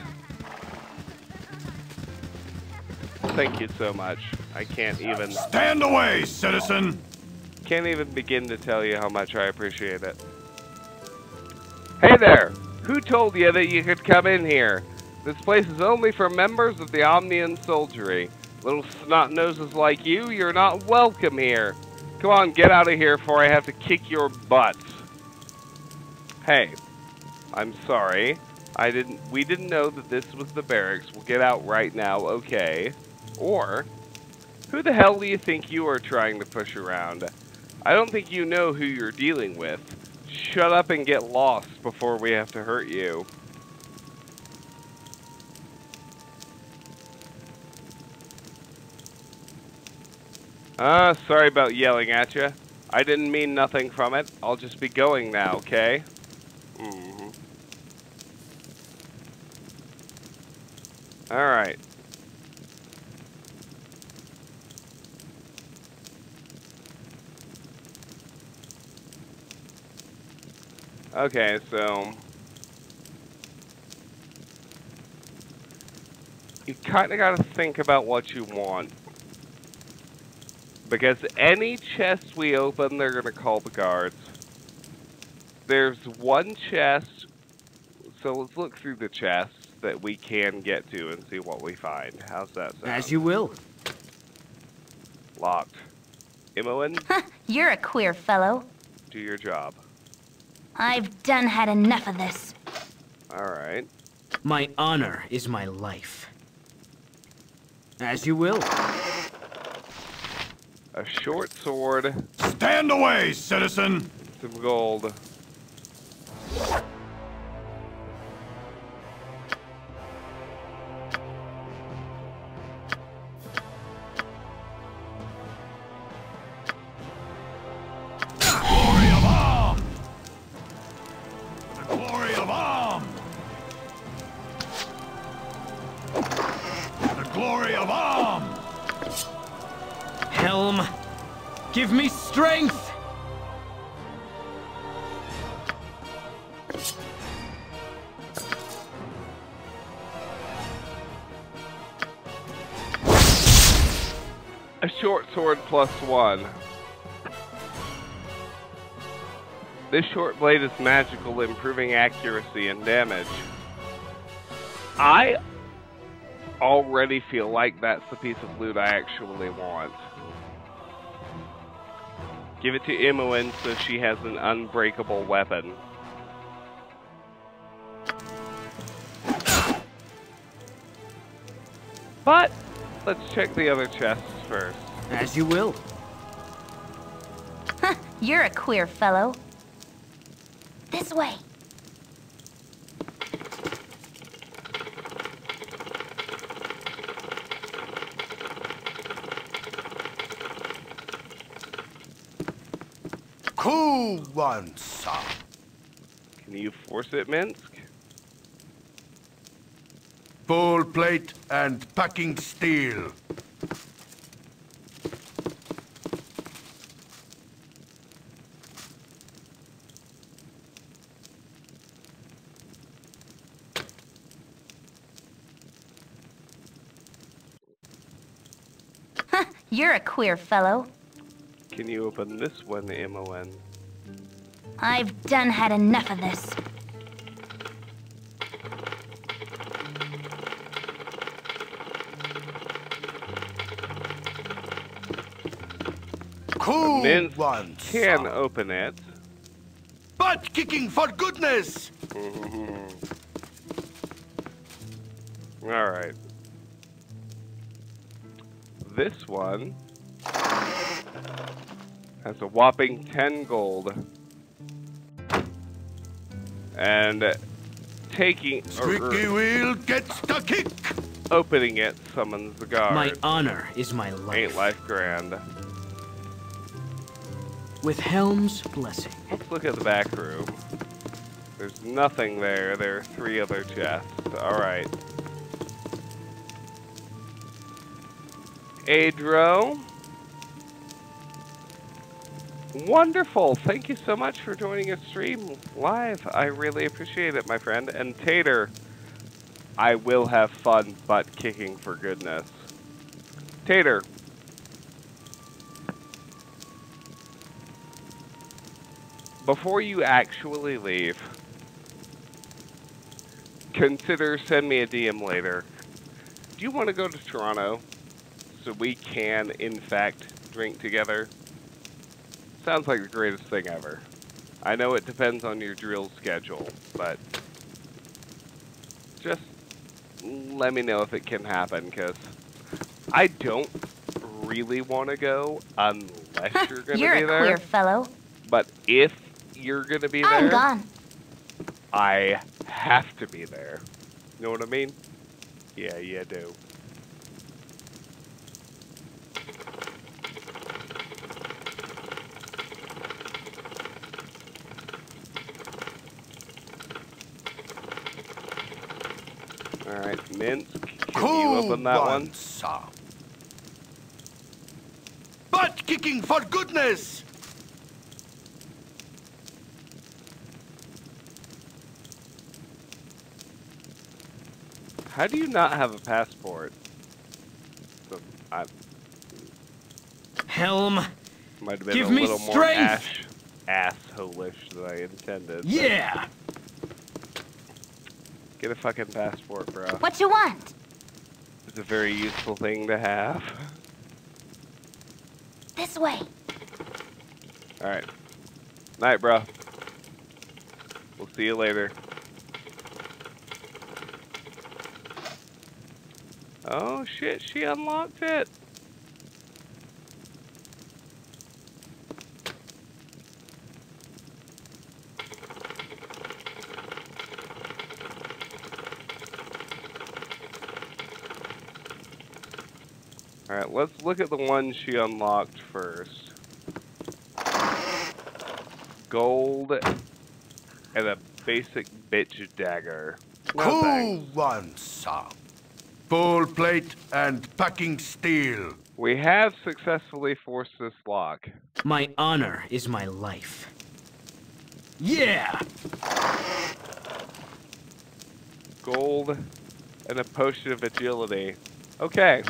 Thank you so much. I can't even Stand away, citizen! can't even begin to tell you how much I appreciate it. Hey there! Who told you that you could come in here? This place is only for members of the Amnian soldiery. Little snot noses like you, you're not welcome here. Come on, get out of here before I have to kick your butts. Hey, I'm sorry. I didn't we didn't know that this was the barracks. We'll get out right now, okay? Or who the hell do you think you are trying to push around? I don't think you know who you're dealing with. Shut up and get lost before we have to hurt you. Ah, sorry about yelling at you. I didn't mean nothing from it. I'll just be going now, okay? Mm-hmm. Alright. Okay, so you kind of got to think about what you want. Because any chest we open, they're going to call the guards. There's one chest, so let's look through the chests that we can get to and see what we find. How's that sound? As you will. Locked. Imoen, You're a queer fellow. do your job. I've done had enough of this. Alright. My honor is my life. As you will. A short sword, Stand away, citizen! some gold. Plus one. This short blade is magical, improving accuracy and damage. I already feel like that's the piece of loot I actually want. Give it to Imoen so she has an unbreakable weapon. But let's check the other chests first. As you will. You're a queer fellow. This way. Cool one, sir. Can you force it, Minsk? Full plate and packing steel. You're a queer fellow. Can you open this one, Imoen? I've done had enough of this. Cool Minsk one, can sir. open it. Butt kicking for goodness! Mm-hmm. Alright. This one That's a whopping 10 gold. And taking or, Squeaky wheel gets the kick. opening it summons the guard. My honor is my life. Ain't life grand. With Helm's blessing. Let's look at the back room. There's nothing there. There are three other chests. Alright. Adro. Wonderful. Thank you so much for joining us stream live. I really appreciate it, my friend. And Tater, I will have fun butt kicking for goodness. Tater. Before you actually leave, consider send me a DM later. Do you want to go to Toronto so we can, in fact, drink together? Sounds like the greatest thing ever. I know it depends on your drill schedule, but just let me know if it can happen, because I don't really want to go unless you're going to be there. You're a queer fellow. But if you're going to be there, I'm gone. I have to be there. You know what I mean? Yeah, you do. Alright, Minsc, can you open that one? sir. Butt kicking for goodness! How do you not have a passport? So, I Helm. might have been Give a me little more strength! ash, assholish than I intended. but Yeah. Get a fucking passport, bro. What you want? It's a very useful thing to have. This way. Alright. Night, bro. We'll see you later. Oh shit, she unlocked it. Alright, let's look at the one she unlocked first. Gold and a basic bitch dagger. No cool thanks. one, sir. Full plate and packing steel. We have successfully forced this lock. My honor is my life. Yeah. Gold and a potion of agility. Okay.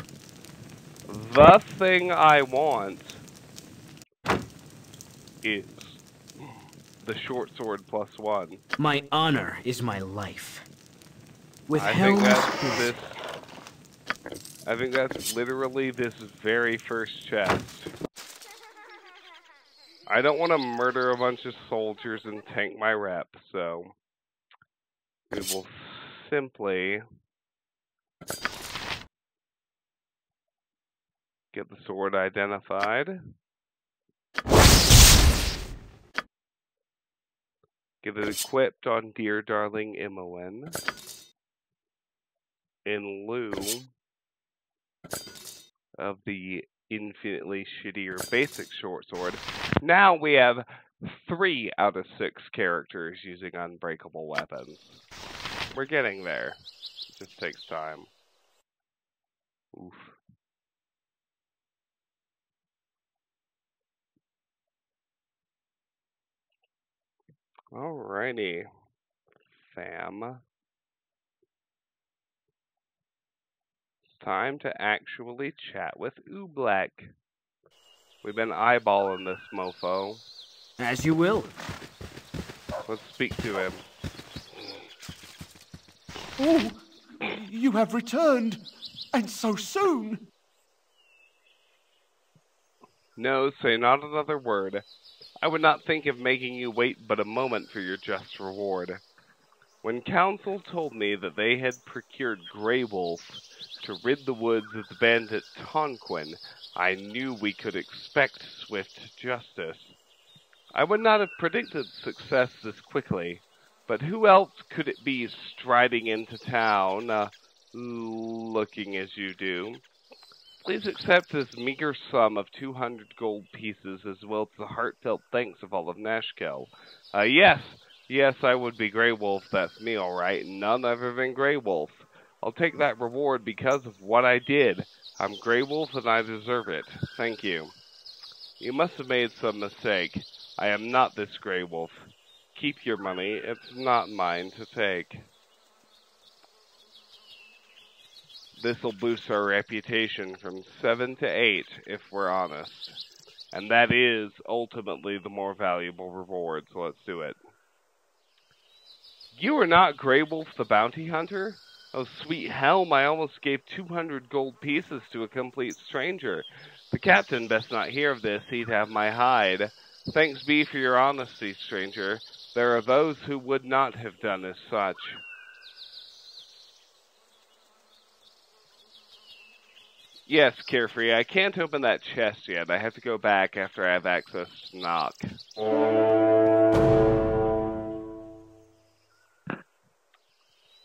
The thing I want is the short sword plus one. My honor is my life. With I think that's this. I think that's literally this very first chest. I don't want to murder a bunch of soldiers and tank my rep, so we will simply get the sword identified. Get it equipped on dear darling Imoen in lieu of the infinitely shittier basic short sword. Now we have three out of six characters using unbreakable weapons. We're getting there. It just takes time. Oof. Alrighty, fam. It's time to actually chat with Oublek. We've been eyeballing this mofo. As you will. Let's speak to him. Oh, you have returned, and so soon. No, say not another word. I would not think of making you wait but a moment for your just reward. When Council told me that they had procured Grey Wolf to rid the woods of the bandit Tonquin, I knew we could expect swift justice. I would not have predicted success this quickly, but who else could it be striding into town, uh, looking as you do? Please accept this meager sum of 200 gold pieces as well as the heartfelt thanks of all of Nashkel. Uh, yes, yes, I would be Grey Wolf, that's me alright, none other than Grey Wolf. I'll take that reward because of what I did. I'm Grey Wolf and I deserve it. Thank you. You must have made some mistake. I am not this Grey Wolf. Keep your money, it's not mine to take. This'll boost our reputation from 7 to 8, if we're honest. And that is ultimately the more valuable reward, so let's do it. You are not Grey Wolf the Bounty Hunter? Oh, sweet helm, I almost gave 200 gold pieces to a complete stranger. The captain best not hear of this, he'd have my hide. Thanks be for your honesty, stranger. There are those who would not have done as such. Yes, Carefree, I can't open that chest yet. I have to go back after I have access to knock.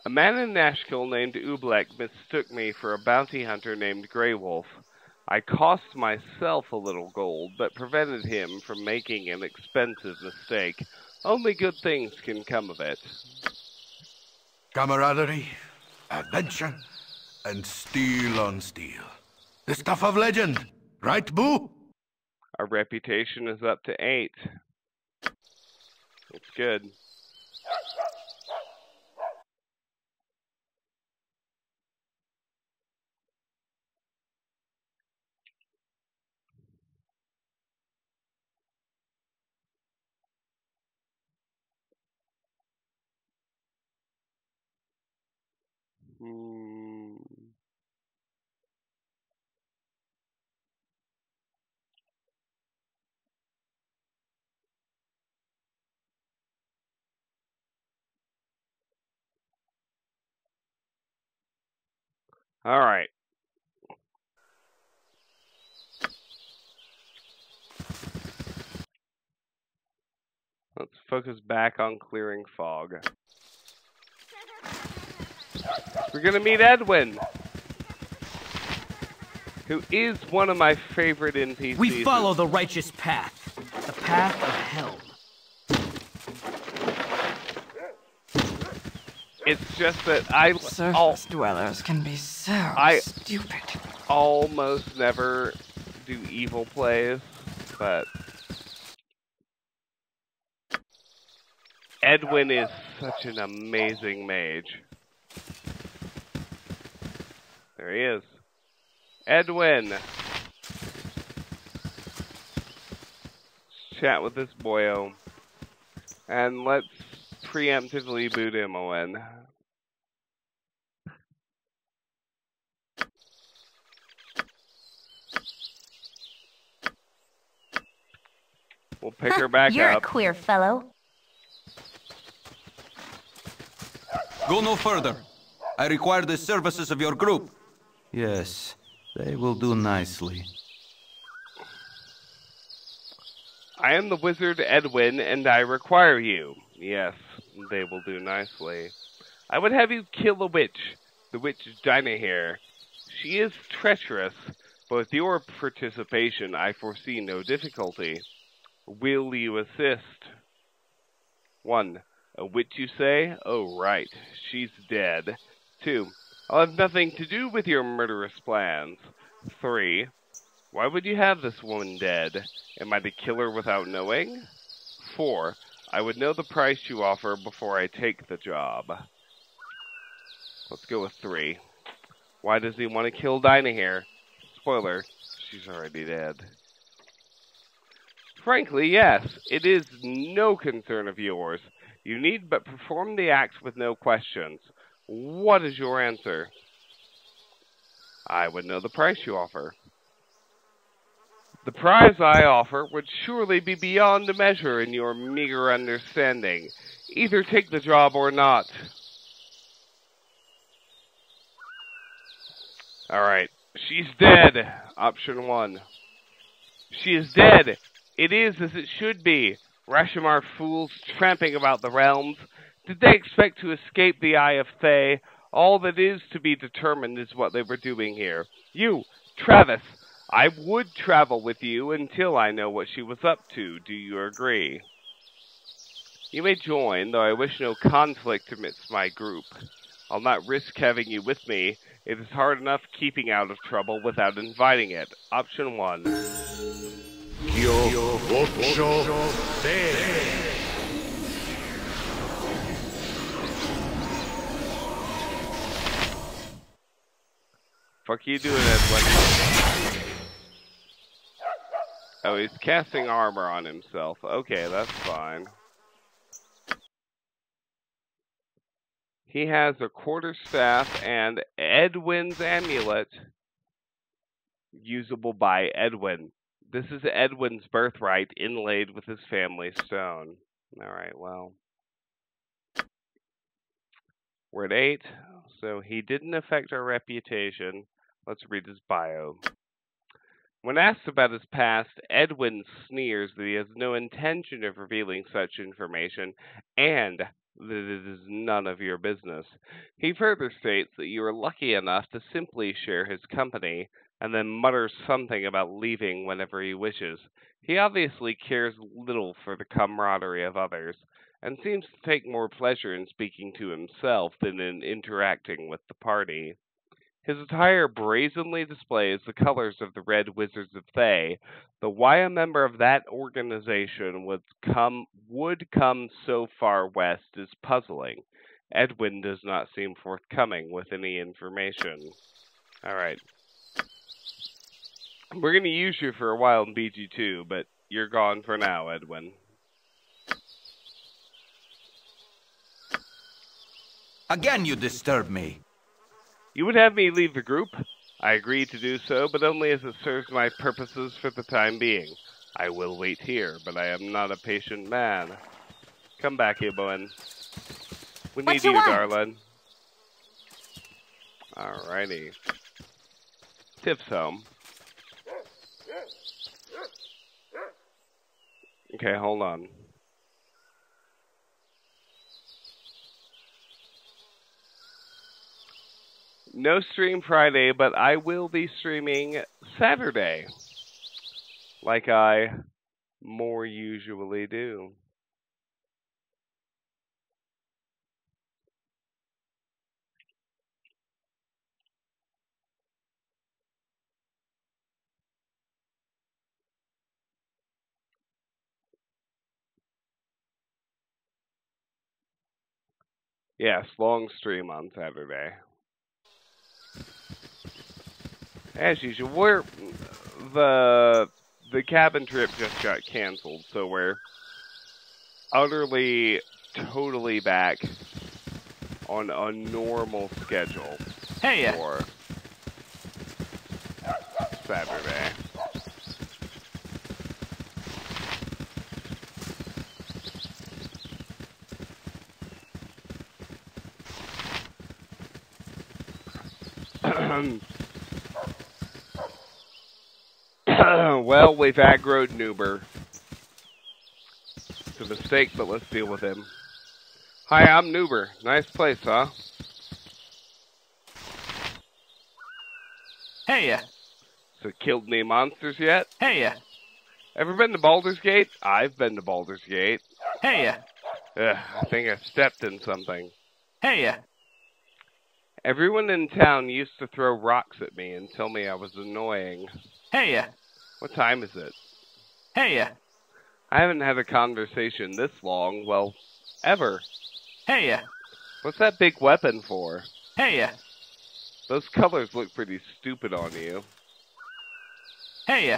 A man in Nashkel named Oublek mistook me for a bounty hunter named Grey Wolf. I cost myself a little gold, but prevented him from making an expensive mistake. Only good things can come of it. Camaraderie, adventure, and steel on steel. The stuff of legend, right, Boo? Our reputation is up to eight. It's good. Hmm. All right. Let's focus back on clearing fog. We're gonna meet Edwin, who is one of my favorite NPCs. We follow the righteous path, the path of Helm. It's just that I Surface al- dwellers can be so I- stupid. almost never do evil plays, but Edwin is such an amazing mage. There he is. Edwin! Chat with this boyo. And let's preemptively boot him in. We'll pick her back up. You're a queer fellow. Go no further. I require the services of your group. Yes, they will do nicely. I am the wizard Edwin, and I require you. Yes, they will do nicely. I would have you kill a witch, the witch Dynaheir. She is treacherous, but with your participation, I foresee no difficulty. Will you assist? One, a witch, you say? Oh, right, she's dead. Two, I'll have nothing to do with your murderous plans. Three, why would you have this woman dead? Am I the killer without knowing? Four, I would know the price you offer before I take the job. Let's go with three. Why does he want to kill Dynaheir? Spoiler, she's already dead. Frankly, yes, it is no concern of yours. You need but perform the act with no questions. What is your answer? I would know the price you offer. The prize I offer would surely be beyond the measure in your meager understanding. Either take the job or not. Alright. She's dead. Option one. She is dead. It is as it should be. Rashomar fools tramping about the realms. Did they expect to escape the Eye of Thay? All that is to be determined is what they were doing here. You, Travis, I would travel with you until I know what she was up to. Do you agree? You may join, though I wish no conflict amidst my group. I'll not risk having you with me. It is hard enough keeping out of trouble without inviting it. Option one. Fuck you doing, Edwin? Oh, he's casting armor on himself. Okay, that's fine. He has a quarterstaff and Edwin's amulet, usable by Edwin. This is Edwin's birthright, inlaid with his family stone. Alright, well. We're at 8, so he didn't affect our reputation. Let's read his bio. When asked about his past, Edwin sneers that he has no intention of revealing such information and that it is none of your business. He further states that you are lucky enough to simply share his company and then mutters something about leaving whenever he wishes. He obviously cares little for the camaraderie of others and seems to take more pleasure in speaking to himself than in interacting with the party. His attire brazenly displays the colors of the Red Wizards of Thay, the why a member of that organization would come would come so far west is puzzling. Edwin does not seem forthcoming with any information. Alright. We're going to use you for a while in BG2, but you're gone for now, Edwin. Again, you disturb me. You would have me leave the group? I agree to do so, but only as it serves my purposes for the time being. I will wait here, but I am not a patient man. Come back, Imoen. We need you you, darling. Alrighty. Tiff's home. Okay, hold on. No stream Friday, but I will be streaming Saturday. Like I more usually do. Yes, long stream on Saturday. As usual, we're the the cabin trip just got canceled, so we're utterly, totally back on a normal schedule Hey, for Saturday. Well, we've aggroed Noober. It's a mistake, but let's deal with him. Hi, I'm Noober. Nice place, huh? hey, So killed any monsters yet? hey, Ever been to Baldur's Gate? I've been to Baldur's Gate. hey, Ugh, I think I stepped in something. hey, Everyone in town used to throw rocks at me and tell me I was annoying. hey, What time is it? hey, uh, I haven't had a conversation this long, well, ever. hey, uh, What's that big weapon for? hey, uh, Those colors look pretty stupid on you. hey,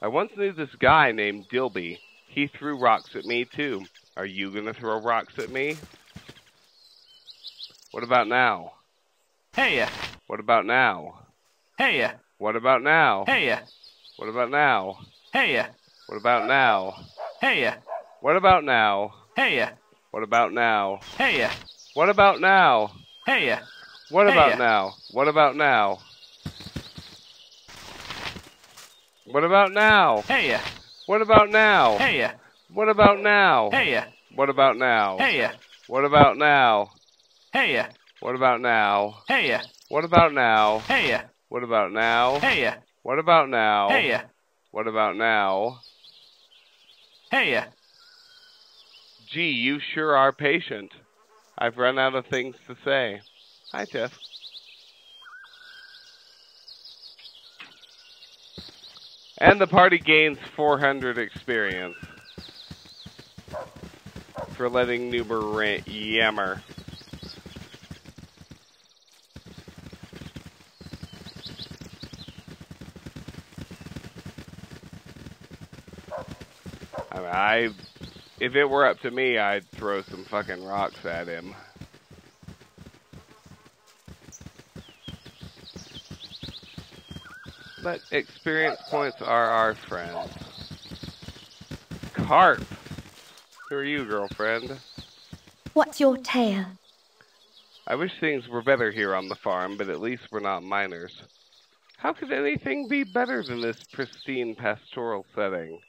I once knew this guy named Dilby. He threw rocks at me too. Are you gonna throw rocks at me? What about now? hey, What about now? hey, What about now? hey, What about now? hey, uh, What about now? hey, uh, What about now? hey, uh, What about now? Hey. What about now? Hey. What about now? What about now? What about now? Hey. What about now? Hey. What about now? Hey. What about now? Hey. What about now? Hey. What about now? Hey. What about now? Hey. What about now? Hey. What about now? Hey. ya. What about now? Hey. ya. Gee, you sure are patient. I've run out of things to say. Hi, Tiff. And the party gains 400 experience for letting Noober ra- yammer. I, if it were up to me, I'd throw some fucking rocks at him. But experience points are our friends. Carp! Who are you, girlfriend? What's your tale? I wish things were better here on the farm, but at least we're not miners. How could anything be better than this pristine pastoral setting?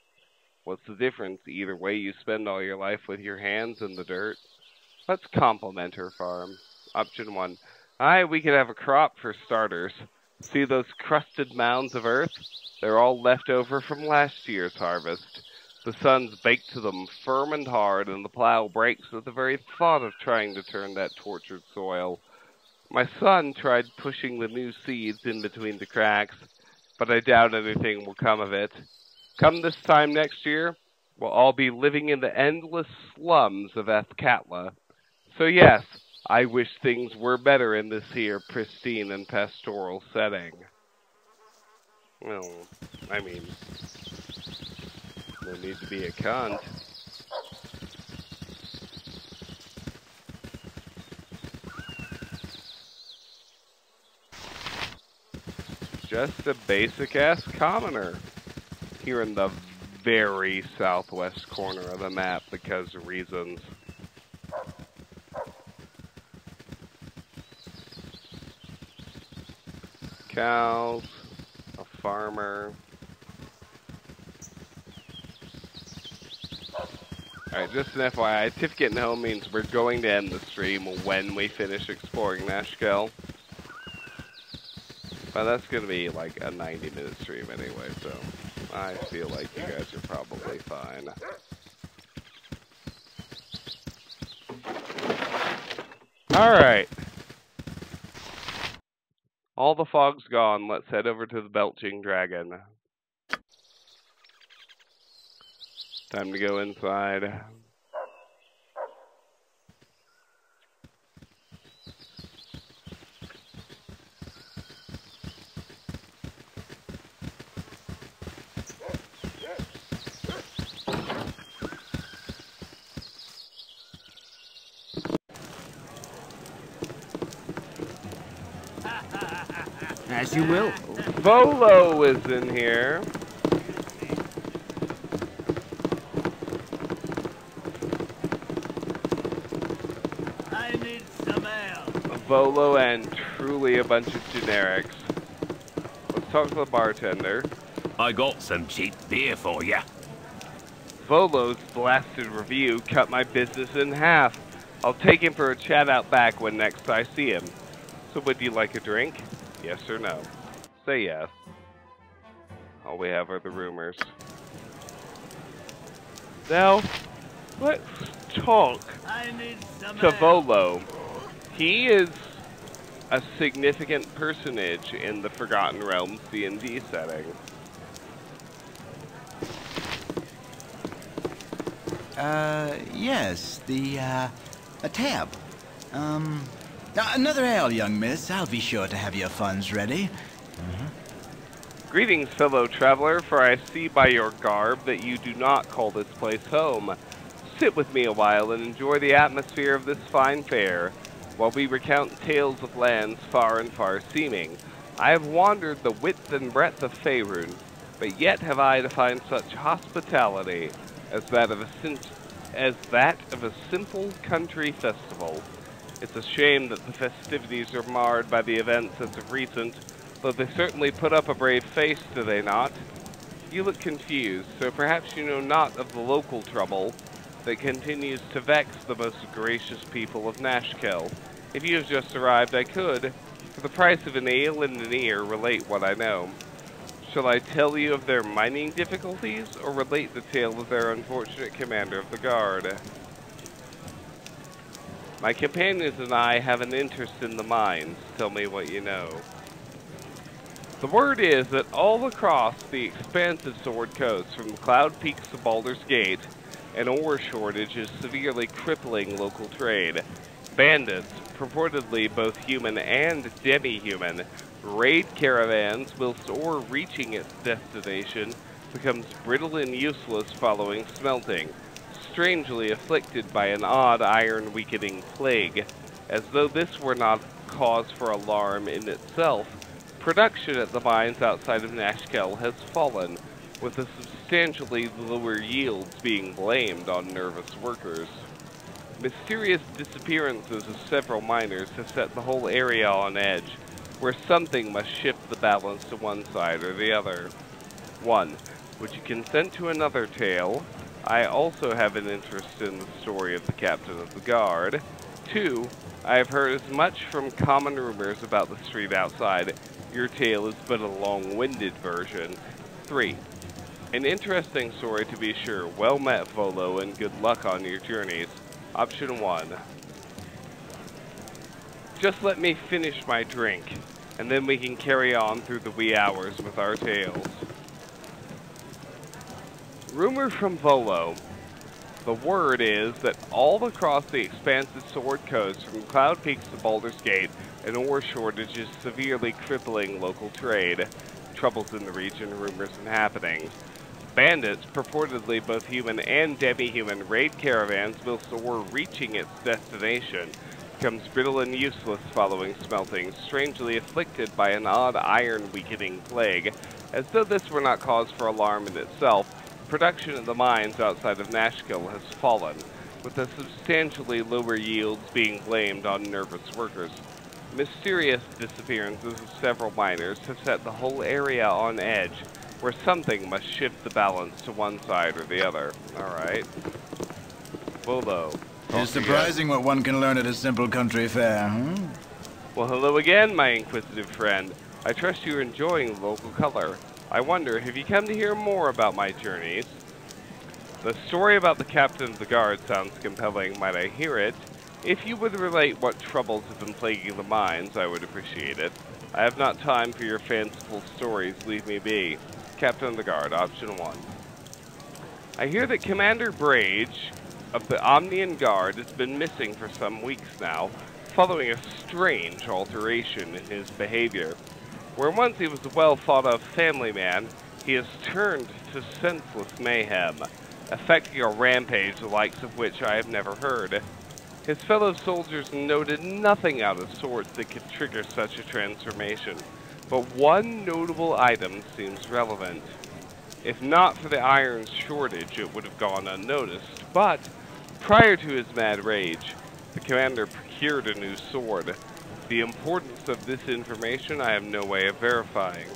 What's the difference? Either way, you spend all your life with your hands in the dirt. Let's compliment her farm. Option one. Aye, we could have a crop for starters. See those crusted mounds of earth? They're all left over from last year's harvest. The sun's baked to them firm and hard, and the plow breaks at the very thought of trying to turn that tortured soil. My son tried pushing the new seeds in between the cracks, but I doubt anything will come of it. Come this time next year, we'll all be living in the endless slums of Athkatla. So yes, I wish things were better in this here pristine and pastoral setting. Well, I mean, no need to be a cunt. Just a basic ass commoner here in the very southwest corner of the map because of reasons. Cows, a farmer. Alright, just an FYI, Tiff getting home means we're going to end the stream when we finish exploring Nashkel. But that's going to be like a 90 minute stream anyway, so I feel like you guys are probably fine. Alright. All the fog's gone. Let's head over to the Belching Dragon. Time to go inside. As you will. Volo is in here. I need some ale. Volo and truly a bunch of generics. Let's talk to the bartender. I got some cheap beer for ya. Volo's blasted review cut my business in half. I'll take him for a chat out back when next I see him. So would you like a drink? Yes or no? Say yes. All we have are the rumors. Now, let's talk I need some to. Volo. He is a significant personage in the Forgotten Realms D&D setting. Uh, yes, the, uh, a tab. Um, uh, another ale, young miss. I'll be sure to have your funds ready. Mm -hmm. Greetings, fellow traveler, for I see by your garb that you do not call this place home. Sit with me a while and enjoy the atmosphere of this fine fair, while we recount tales of lands far and far seeming. I have wandered the width and breadth of Faerun, but yet have I to find such hospitality as that of a, as that of a simple country festival. It's a shame that the festivities are marred by the events as of recent, though they certainly put up a brave face, do they not? You look confused, so perhaps you know not of the local trouble that continues to vex the most gracious people of Nashkel. If you have just arrived, I could, for the price of an ale and an ear, relate what I know. Shall I tell you of their mining difficulties, or relate the tale of their unfortunate commander of the guard? My companions and I have an interest in the mines. Tell me what you know. The word is that all across the expansive Sword Coast, from Cloud Peaks to Baldur's Gate, an ore shortage is severely crippling local trade. Bandits, purportedly both human and demi-human, raid caravans whilst ore reaching its destination becomes brittle and useless following smelting, strangely afflicted by an odd iron-weakening plague. As though this were not cause for alarm in itself, production at the mines outside of Nashkel has fallen, with the substantially lower yields being blamed on nervous workers. Mysterious disappearances of several miners have set the whole area on edge, where something must shift the balance to one side or the other. 1. Would you consent to another tale? I also have an interest in the story of the captain of the guard. 2. I have heard as much from common rumors about the street outside. Your tale is but a long-winded version. 3. An interesting story to be sure. Well met, Volo, and good luck on your journeys. Option 1. Just let me finish my drink, and then we can carry on through the wee hours with our tales. Rumor from Volo. The word is that all across the expansive Sword Coast, from Cloud Peaks to Baldur's Gate, an ore shortage is severely crippling local trade. Troubles in the region, rumors and happenings. Bandits, purportedly both human and demi-human, raid caravans whilst ore reaching its destination becomes brittle and useless following smelting, strangely afflicted by an odd iron-weakening plague. As though this were not cause for alarm in itself, production at the mines outside of Nashkel has fallen, with the substantially lower yields being blamed on nervous workers. Mysterious disappearances of several miners have set the whole area on edge, where something must shift the balance to one side or the other. Alright. Volo. It's surprising what one can learn at a simple country fair, hmm? Well, hello again, my inquisitive friend. I trust you're enjoying the local color. I wonder, have you come to hear more about my journeys? The story about the captain of the guard sounds compelling, might I hear it? If you would relate what troubles have been plaguing the mines, I would appreciate it. I have not time for your fanciful stories, leave me be. Captain of the Guard, option one. I hear that Commander Brage of the Amnian Guard has been missing for some weeks now, following a strange alteration in his behavior. Where once he was a well thought of family man, he has turned to senseless mayhem, effecting a rampage the likes of which I have never heard. His fellow soldiers noted nothing out of sorts that could trigger such a transformation, but one notable item seems relevant. If not for the iron shortage, it would have gone unnoticed, but prior to his mad rage, the commander procured a new sword, the importance of this information I have no way of verifying.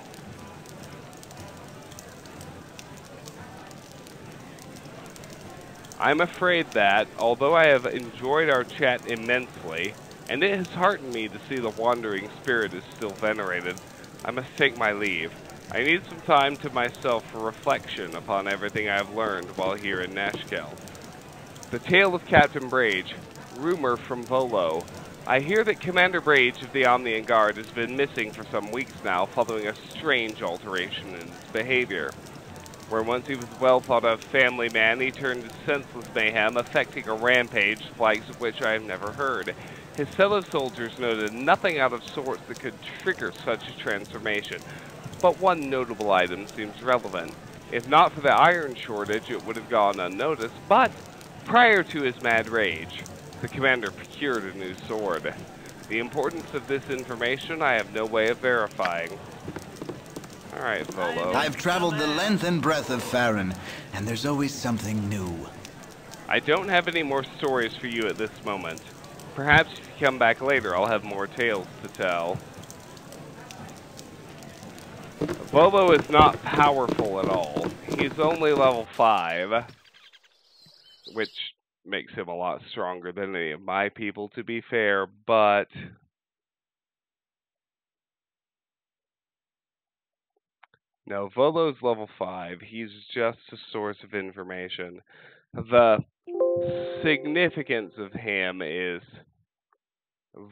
I'm afraid that, although I have enjoyed our chat immensely, and it has heartened me to see the wandering spirit is still venerated, I must take my leave. I need some time to myself for reflection upon everything I have learned while here in Nashkel. The tale of Captain Brage, rumor from Volo, I hear that Commander Brage of the Amnian Guard has been missing for some weeks now following a strange alteration in his behavior. Where once he was a well thought of family man, he turned to senseless mayhem, affecting a rampage, the likes of which I have never heard. His fellow soldiers noted nothing out of sorts that could trigger such a transformation, but one notable item seems relevant. If not for the iron shortage, it would have gone unnoticed, but prior to his mad rage, the commander procured a new sword. The importance of this information I have no way of verifying. Alright, Volo. I've traveled the length and breadth of Faerun, and there's always something new. I don't have any more stories for you at this moment. Perhaps if you come back later, I'll have more tales to tell. Volo is not powerful at all. He's only level 5, which makes him a lot stronger than any of my people, to be fair, but... No, Volo's level 5. He's just a source of information. The significance of him is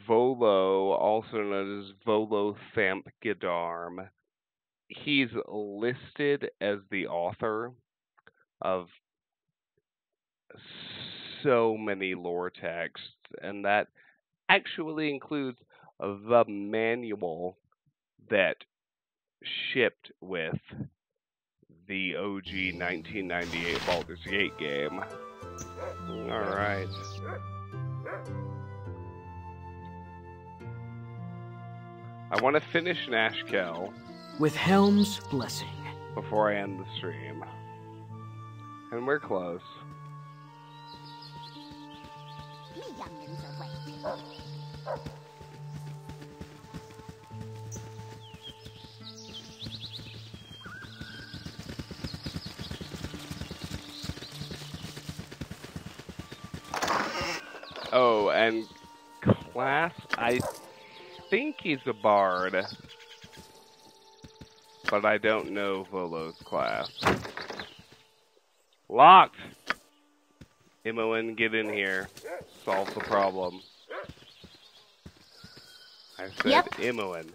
Volo, also known as Volo Thamp Gidarm. He's listed as the author of so many lore texts, and that actually includes the manual that shipped with the OG 1998 Baldur's Gate game. Alright. I want to finish Nashkel. With Helm's blessing. Before I end the stream. And we're close. Oh, and class, I think he's a bard. But I don't know Volo's class. Locked! Imoen, get in here. Solve the problem. I said Yep. Imoen.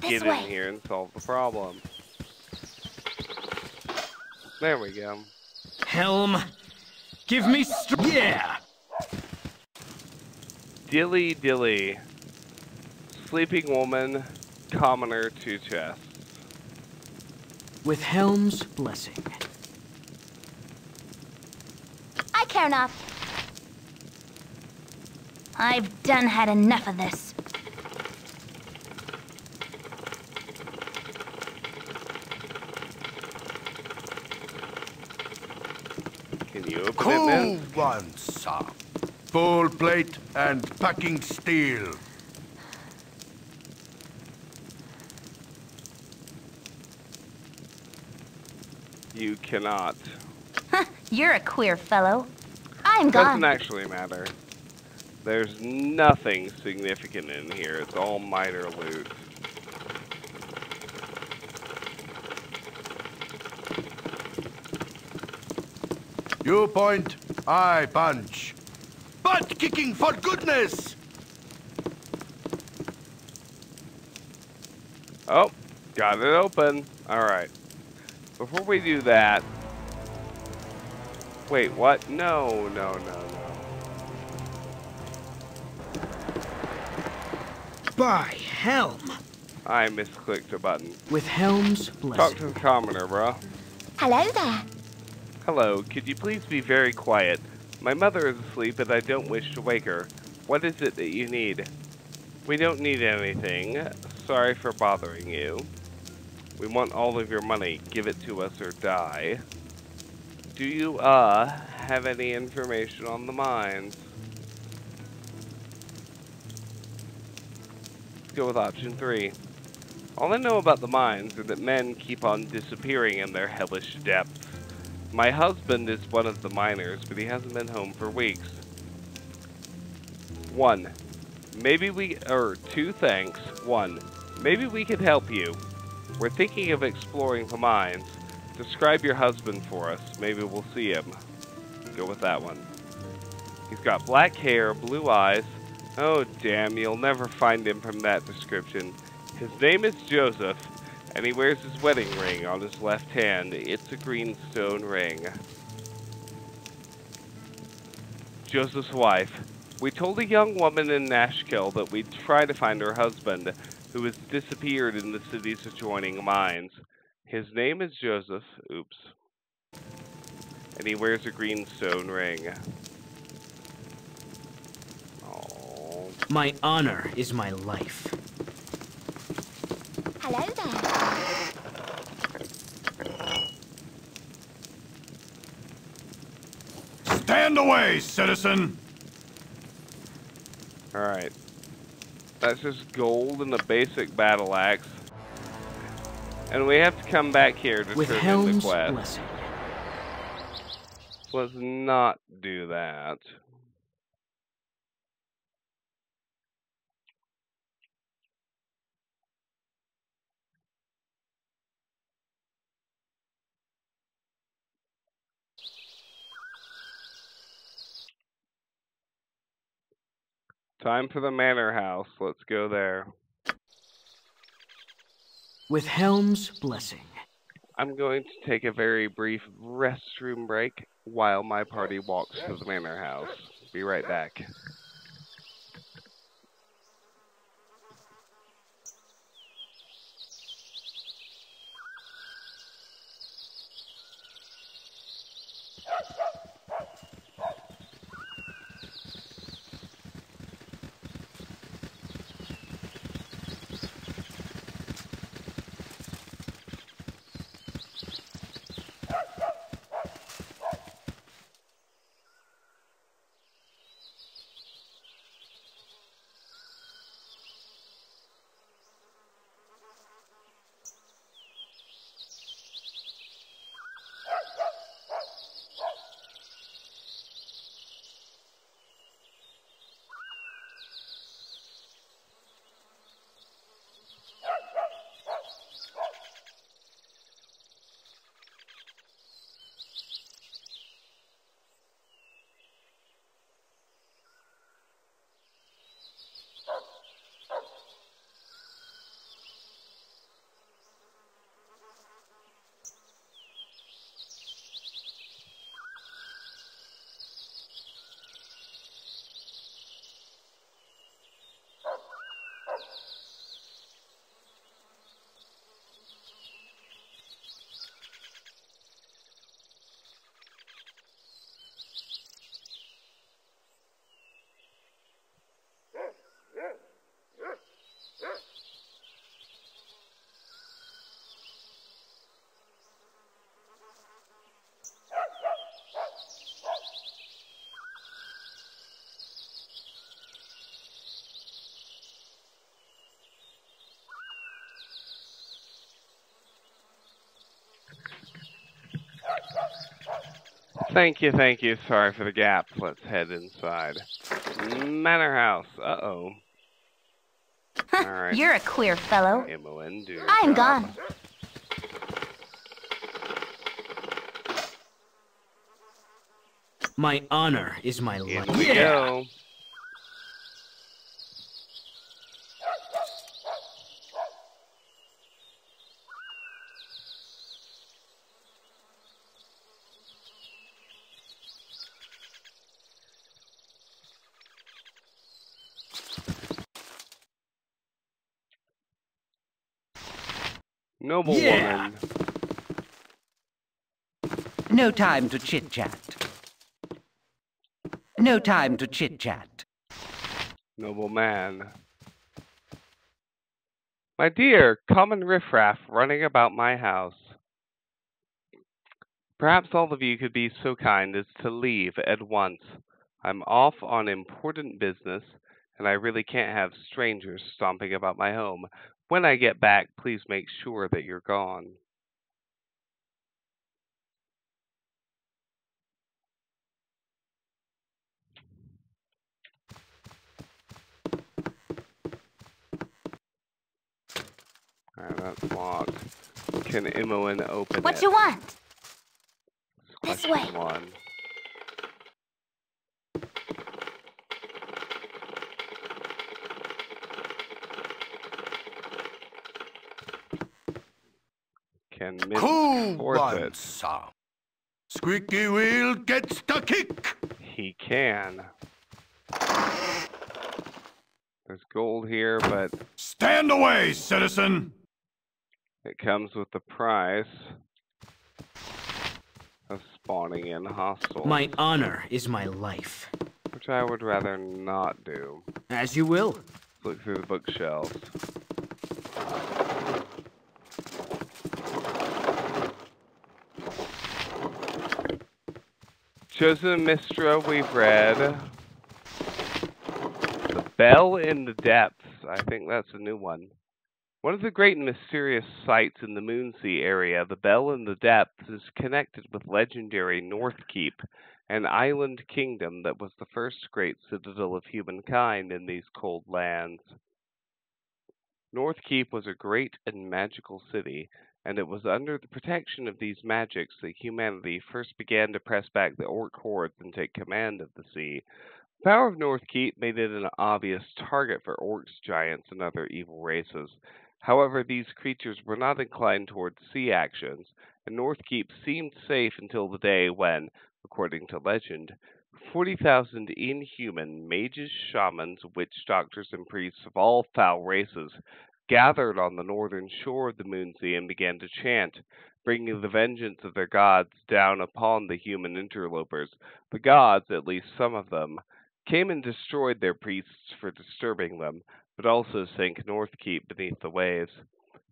This Get way. in here and solve the problem. There we go. Helm, give me str- Yeah! Dilly Dilly. Sleeping woman, commoner, to chests. With Helm's blessing. I care not. I've done had enough of this. Can you open it, Cool man? one, sir. Full plate and packing steel. You cannot. You're a queer fellow. I'm gone. Doesn't actually matter. There's nothing significant in here. It's all minor loot. You point, I punch. Butt kicking for goodness! Oh, got it open. Alright. Before we do that... Wait, what? No, no, no, no. By Helm. I misclicked a button. With Helm's blessing. Talk to the commoner, bro. Hello there. Hello, could you please be very quiet? My mother is asleep and I don't wish to wake her. What is it that you need? We don't need anything. Sorry for bothering you. We want all of your money. Give it to us or die. Do you, uh, have any information on the mines? Go with option three. All I know about the mines are that men keep on disappearing in their hellish depths. My husband is one of the miners, but he hasn't been home for weeks. One, maybe we, or two thanks. One, maybe we could help you. We're thinking of exploring the mines. Describe your husband for us. Maybe we'll see him. Go with that one. He's got black hair, blue eyes. Oh, damn, you'll never find him from that description. His name is Joseph, and he wears his wedding ring on his left hand. It's a green stone ring. Joseph's wife. We told a young woman in Nashkel that we'd try to find her husband, who has disappeared in the city's adjoining mines. His name is Joseph. Oops. And he wears a green stone ring. Oh. My honor is my life. Hello there. Stand away, citizen! Alright. That's just gold and a basic battle axe. And we have to come back here to With Helm's the quest. blessing. Let's not do that. Time for the manor house. Let's go there. With Helm's blessing. I'm going to take a very brief restroom break while my party walks to the manor house. Be right back. Thank you, thank you. Sorry for the gap. Let's head inside. Manor house. Uh oh. Alright. You're a queer fellow. Imoen, do I'm job. gone. My honor is my In life. we go. Noble Yeah. woman. No time to chit chat. No time to chit chat. Noble man. My dear, common riffraff running about my house. Perhaps all of you could be so kind as to leave at once. I'm off on important business, and I really can't have strangers stomping about my home. When I get back, please make sure that you're gone. Alright, that's locked. Can Imoen open What it? you want? This way. One. Can Miss Cool force one, it? sir. Squeaky wheel gets the kick. He can. There's gold here, but Stand away, citizen. it comes with the price of spawning in hostiles, My honor is my life. which I would rather not do. As you will. Look through the bookshelves. Chosen of Mystra we've read. The Bell in the Depths. I think that's a new one. One of the great and mysterious sites in the Moonsea area, the Bell in the Depths, is connected with legendary Northkeep, an island kingdom that was the first great citadel of humankind in these cold lands. Northkeep was a great and magical city, and it was under the protection of these magics that humanity first began to press back the orc hordes and take command of the sea. The power of Northkeep made it an obvious target for orcs, giants, and other evil races. However, these creatures were not inclined towards sea actions, and Northkeep seemed safe until the day when, according to legend, 40,000 inhuman mages, shamans, witch doctors, and priests of all foul races gathered on the northern shore of the Moonsea and began to chant, bringing the vengeance of their gods down upon the human interlopers. The gods, at least some of them, came and destroyed their priests for disturbing them, but also sank Northkeep beneath the waves.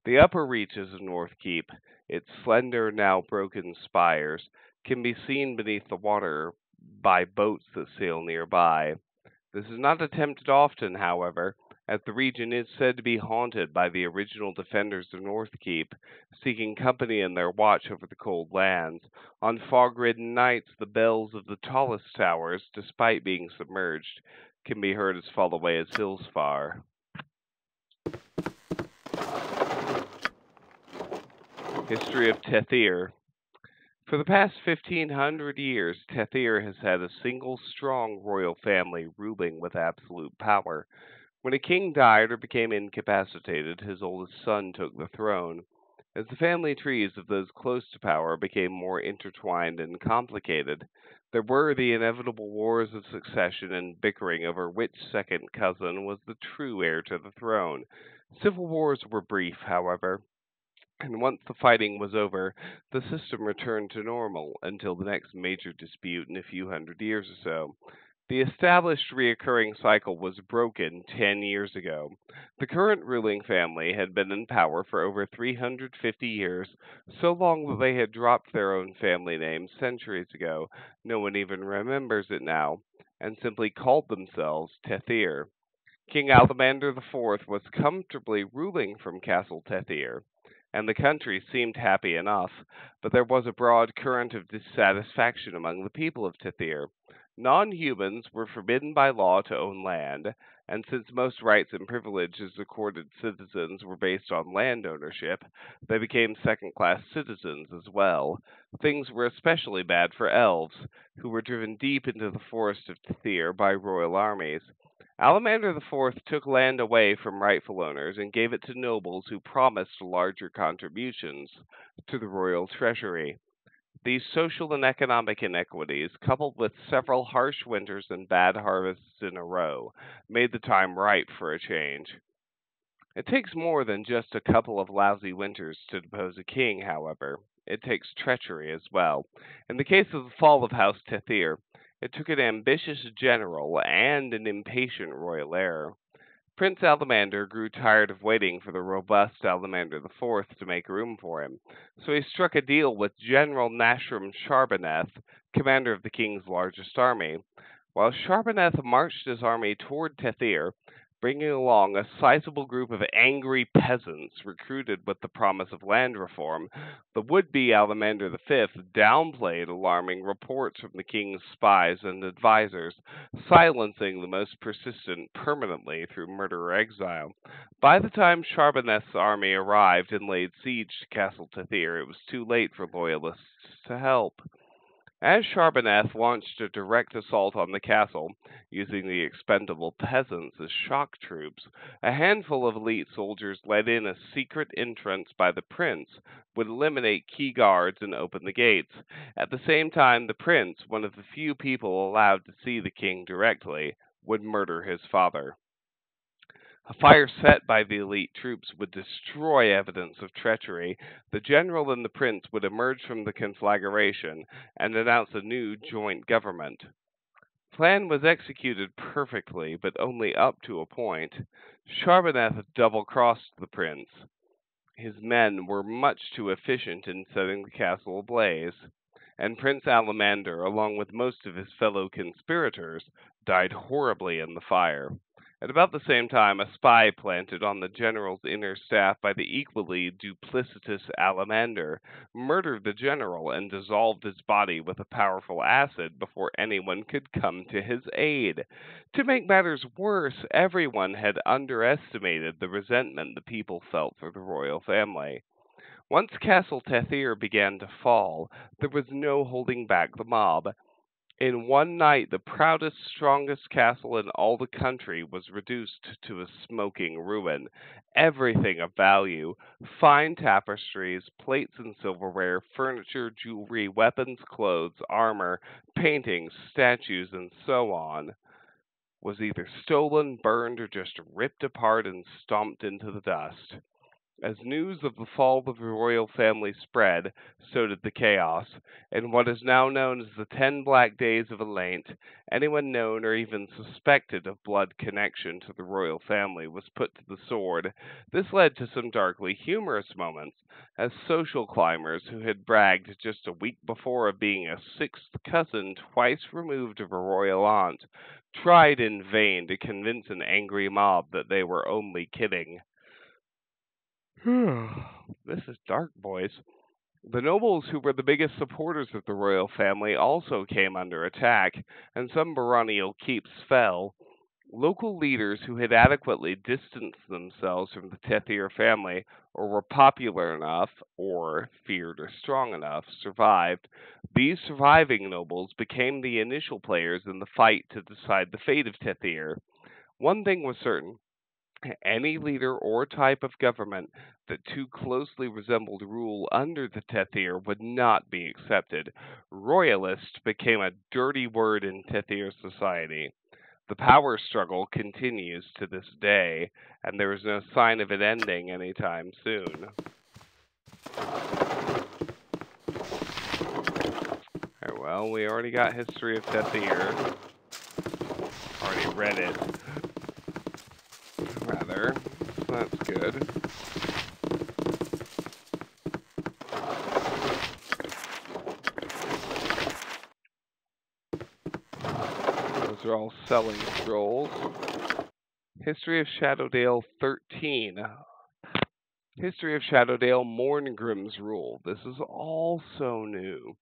The upper reaches of Northkeep, its slender, now broken spires, can be seen beneath the water by boats that sail nearby. This is not attempted often, however, as the region is said to be haunted by the original defenders of Northkeep, seeking company in their watch over the cold lands. On fog-ridden nights, the bells of the tallest towers, despite being submerged, can be heard as far away as hills far. History of Tethyr For the past 1500 years, Tethyr has had a single strong royal family ruling with absolute power. When a king died or became incapacitated, his oldest son took the throne. As the family trees of those close to power became more intertwined and complicated, there were the inevitable wars of succession and bickering over which second cousin was the true heir to the throne. Civil wars were brief, however, and once the fighting was over, the system returned to normal until the next major dispute in a few hundred years or so. The established reoccurring cycle was broken 10 years ago. The current ruling family had been in power for over 350 years, so long that they had dropped their own family name centuries ago, no one even remembers it now, and simply called themselves Tethyr. King Alemander IV was comfortably ruling from Castle Tethyr, and the country seemed happy enough, but there was a broad current of dissatisfaction among the people of Tethyr. Non humans were forbidden by law to own land, and since most rights and privileges accorded citizens were based on land ownership, they became second class citizens as well. Things were especially bad for elves, who were driven deep into the forest of Tethyr by royal armies. Alemander IV took land away from rightful owners and gave it to nobles who promised larger contributions to the royal treasury. These social and economic inequities, coupled with several harsh winters and bad harvests in a row, made the time ripe for a change. It takes more than just a couple of lousy winters to depose a king, however. It takes treachery as well. In the case of the fall of House Tethyr, it took an ambitious general and an impatient royal heir. Prince Alemander grew tired of waiting for the robust Alemander IV to make room for him, so he struck a deal with General Nashram Sharboneth, commander of the king's largest army. While Sharboneth marched his army toward Tethyr, bringing along a sizable group of angry peasants recruited with the promise of land reform, the would be Alemander V downplayed alarming reports from the king's spies and advisers, silencing the most persistent permanently through murder or exile. By the time Sharboneth's army arrived and laid siege to Castle Tethyr, it was too late for loyalists to help. As Sharboneth launched a direct assault on the castle, using the expendable peasants as shock troops, a handful of elite soldiers let in a secret entrance by the prince, would eliminate key guards and open the gates. At the same time, the prince, one of the few people allowed to see the king directly, would murder his father. A fire set by the elite troops would destroy evidence of treachery. The general and the prince would emerge from the conflagration and announce a new joint government. Plan was executed perfectly, but only up to a point. Sharboneth double crossed the prince. His men were much too efficient in setting the castle ablaze. and Prince Alemander, along with most of his fellow conspirators, died horribly in the fire. At about the same time, a spy planted on the general's inner staff by the equally duplicitous Alemander murdered the general and dissolved his body with a powerful acid before anyone could come to his aid. To make matters worse, everyone had underestimated the resentment the people felt for the royal family. Once Castle Tethyr began to fall, there was no holding back the mob. In one night, the proudest, strongest castle in all the country was reduced to a smoking ruin. Everything of value fine tapestries, plates and silverware, furniture, jewelry, weapons, clothes, armor, paintings, statues, and so on was either stolen, burned, or just ripped apart and stomped into the dust. As news of the fall of the royal family spread, so did the chaos. In what is now known as the Ten Black Days of Eleint, anyone known or even suspected of blood connection to the royal family was put to the sword. This led to some darkly humorous moments, as social climbers who had bragged just a week before of being a sixth cousin twice removed of a royal aunt tried in vain to convince an angry mob that they were only kidding. This is dark, boys. The nobles who were the biggest supporters of the royal family also came under attack, and some baronial keeps fell. Local leaders who had adequately distanced themselves from the Tethyr family or were popular enough, or feared or strong enough, survived. These surviving nobles became the initial players in the fight to decide the fate of Tethyr. One thing was certain any leader or type of government that too closely resembled rule under the Tethyr would not be accepted. Royalist became a dirty word in Tethyr society. The power struggle continues to this day, and there is no sign of it ending anytime soon. Well, we already got History of Tethyr. Already read it that's good. Those are all selling scrolls. History of Shadowdale 13. History of Shadowdale Mourngrym's Rule. This is also new.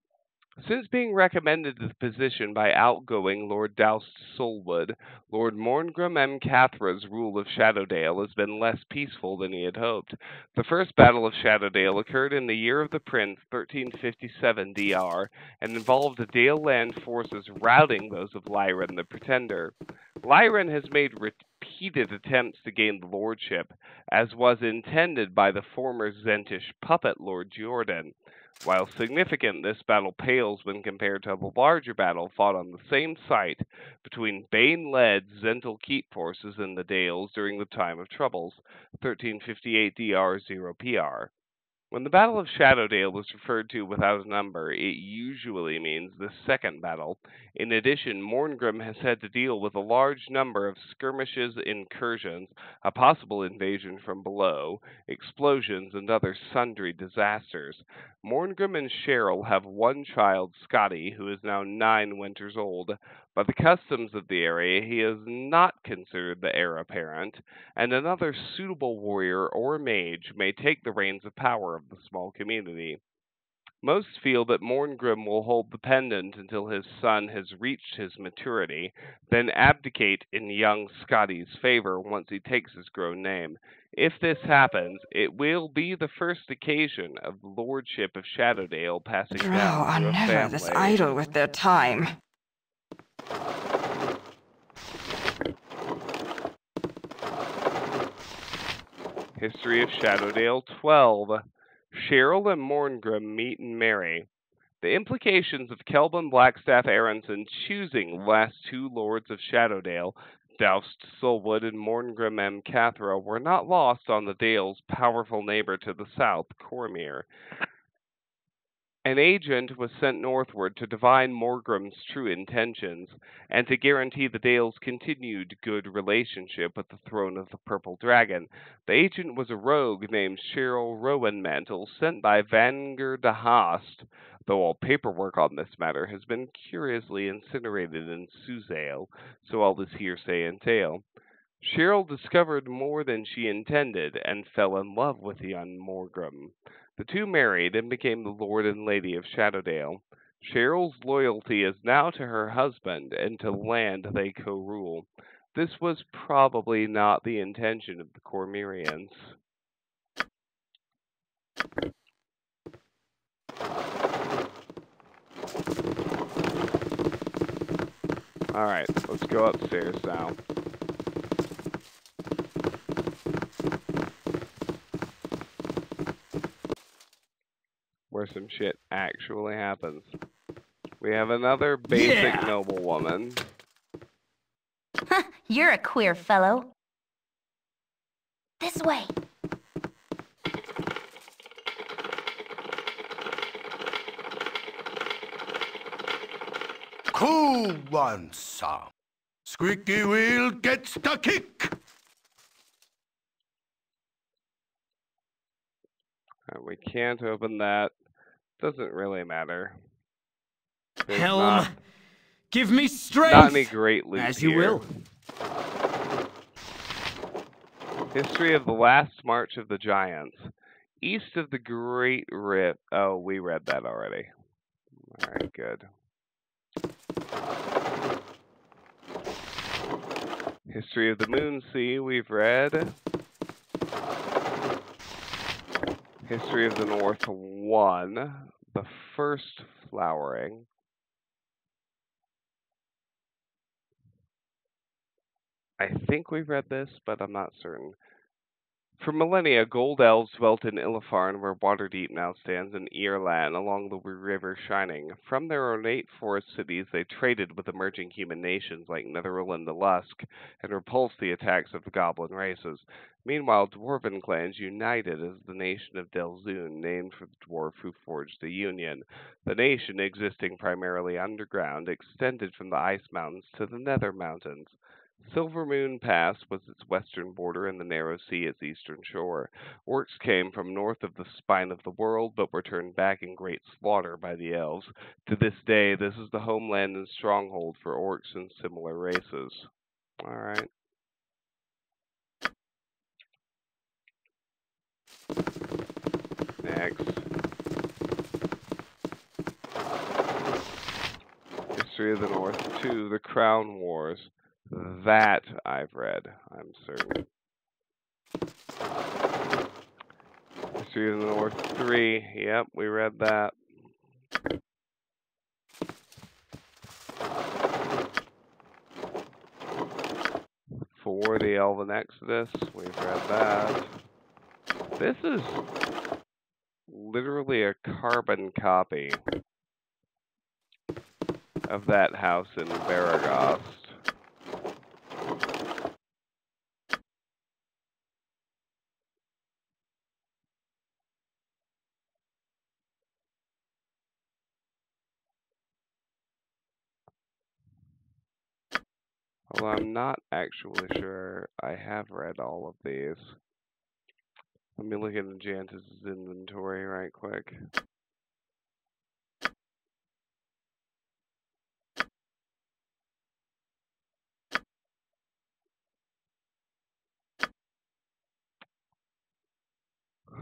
Since being recommended to the position by outgoing Lord Doust Sulwood, Lord Mourngrym Amcathra's rule of Shadowdale has been less peaceful than he had hoped. The first Battle of Shadowdale occurred in the year of the Prince, 1357 DR, and involved the Dale land forces routing those of Lyran the Pretender. Lyran has made repeated attempts to gain the lordship, as was intended by the former Zhentish puppet Lord Jyordhan. While significant, this battle pales when compared to the larger battle fought on the same site between Bane-led Zhentil Keep forces in the Dales during the time of troubles, 1358 DR 0 PR. When the Battle of Shadowdale is referred to without a number, it usually means the second battle. In addition, Mourngrym has had to deal with a large number of skirmishes, incursions, a possible invasion from below, explosions, and other sundry disasters. Mourngrym and Shaerl have one child, Scotti, who is now nine winters old. By the customs of the area, he is not considered the heir apparent, and another suitable warrior or mage may take the reins of power of the small community. Most feel that Mourngrym will hold the pendant until his son has reached his maturity, then abdicate in young Scotti's favor once he takes his grown name. If this happens, it will be the first occasion of the lordship of Shadowdale passing Drow down are to a never this idle with their time. History of Shadowdale 12. Shaerl and Mourngrym meet and marry. The implications of Khelben Blackstaff Arunsun choosing the last two lords of Shadowdale, Doust Sulwood and Mourngrym Amcathra, were not lost on the Dale's powerful neighbor to the south, Cormyr. An agent was sent northward to divine Mourngrym's true intentions and to guarantee the Dale's continued good relationship with the throne of the Purple Dragon. The agent was a rogue named Shaerl Rowanmantle, sent by Vangerdahast, though all paperwork on this matter has been curiously incinerated in Suzail, so all this hearsay and tale. Shaerl discovered more than she intended and fell in love with the young Morgrim. The two married and became the Lord and Lady of Shadowdale. Shaerl's loyalty is now to her husband and to land they co rule. This was probably not the intention of the Cormyreans. Alright, let's go upstairs now. Where some shit actually happens. We have another basic Yeah. noblewoman. You're a queer fellow. This way. Cool one, sir. Squeaky wheel gets the kick. Uh, we can't open that. Doesn't really matter. There's Helm, not- give me strength. Not any great loot As you here. will. History of the Last March of the Giants. East of the Great Rip. Oh, we read that already. Alright, good. History of the Moon Sea, we've read. History of the North 1. The first flowering. I think we've read this, but I'm not certain. For millennia, gold elves dwelt in Illefarn, where Waterdeep now stands, in Eaerlann, along the River Shining. From their ornate forest cities, they traded with emerging human nations like Netheril and the Lusk, and repulsed the attacks of the goblin races. Meanwhile, dwarven clans united as the nation of Delzoun, named for the dwarf who forged the Union. The nation, existing primarily underground, extended from the Ice Mountains to the Nether Mountains. Silvermoon Pass was its western border and the Narrow Sea its eastern shore. Orcs came from north of the spine of the world, but were turned back in great slaughter by the elves. To this day, this is the homeland and stronghold for orcs and similar races. Alright. Next. History of the North 2, The Crown Wars. That I've read, I'm certain. History of the North 3, yep, we read that. For the Elven Exodus, we've read that. This is literally a carbon copy of that house in Beregost. Although I'm not actually sure I have read all of these. Let me look at Enchantis' inventory right quick.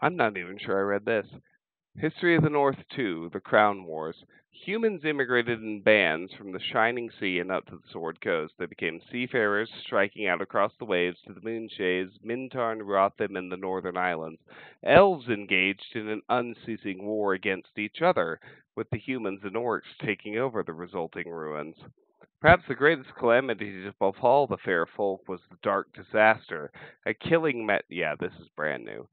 I'm not even sure I read this. History of the North 2, The Crown Wars. Humans immigrated in bands from the Shining Sea and up to the Sword Coast. They became seafarers, striking out across the waves to the Moonshaes, Mintarn, Ruathym, and the Northern Islands. Elves engaged in an unceasing war against each other, with the humans and orcs taking over the resulting ruins. Perhaps the greatest calamity to befall the fair folk was the Dark Disaster, a killing met. Yeah, this is brand new.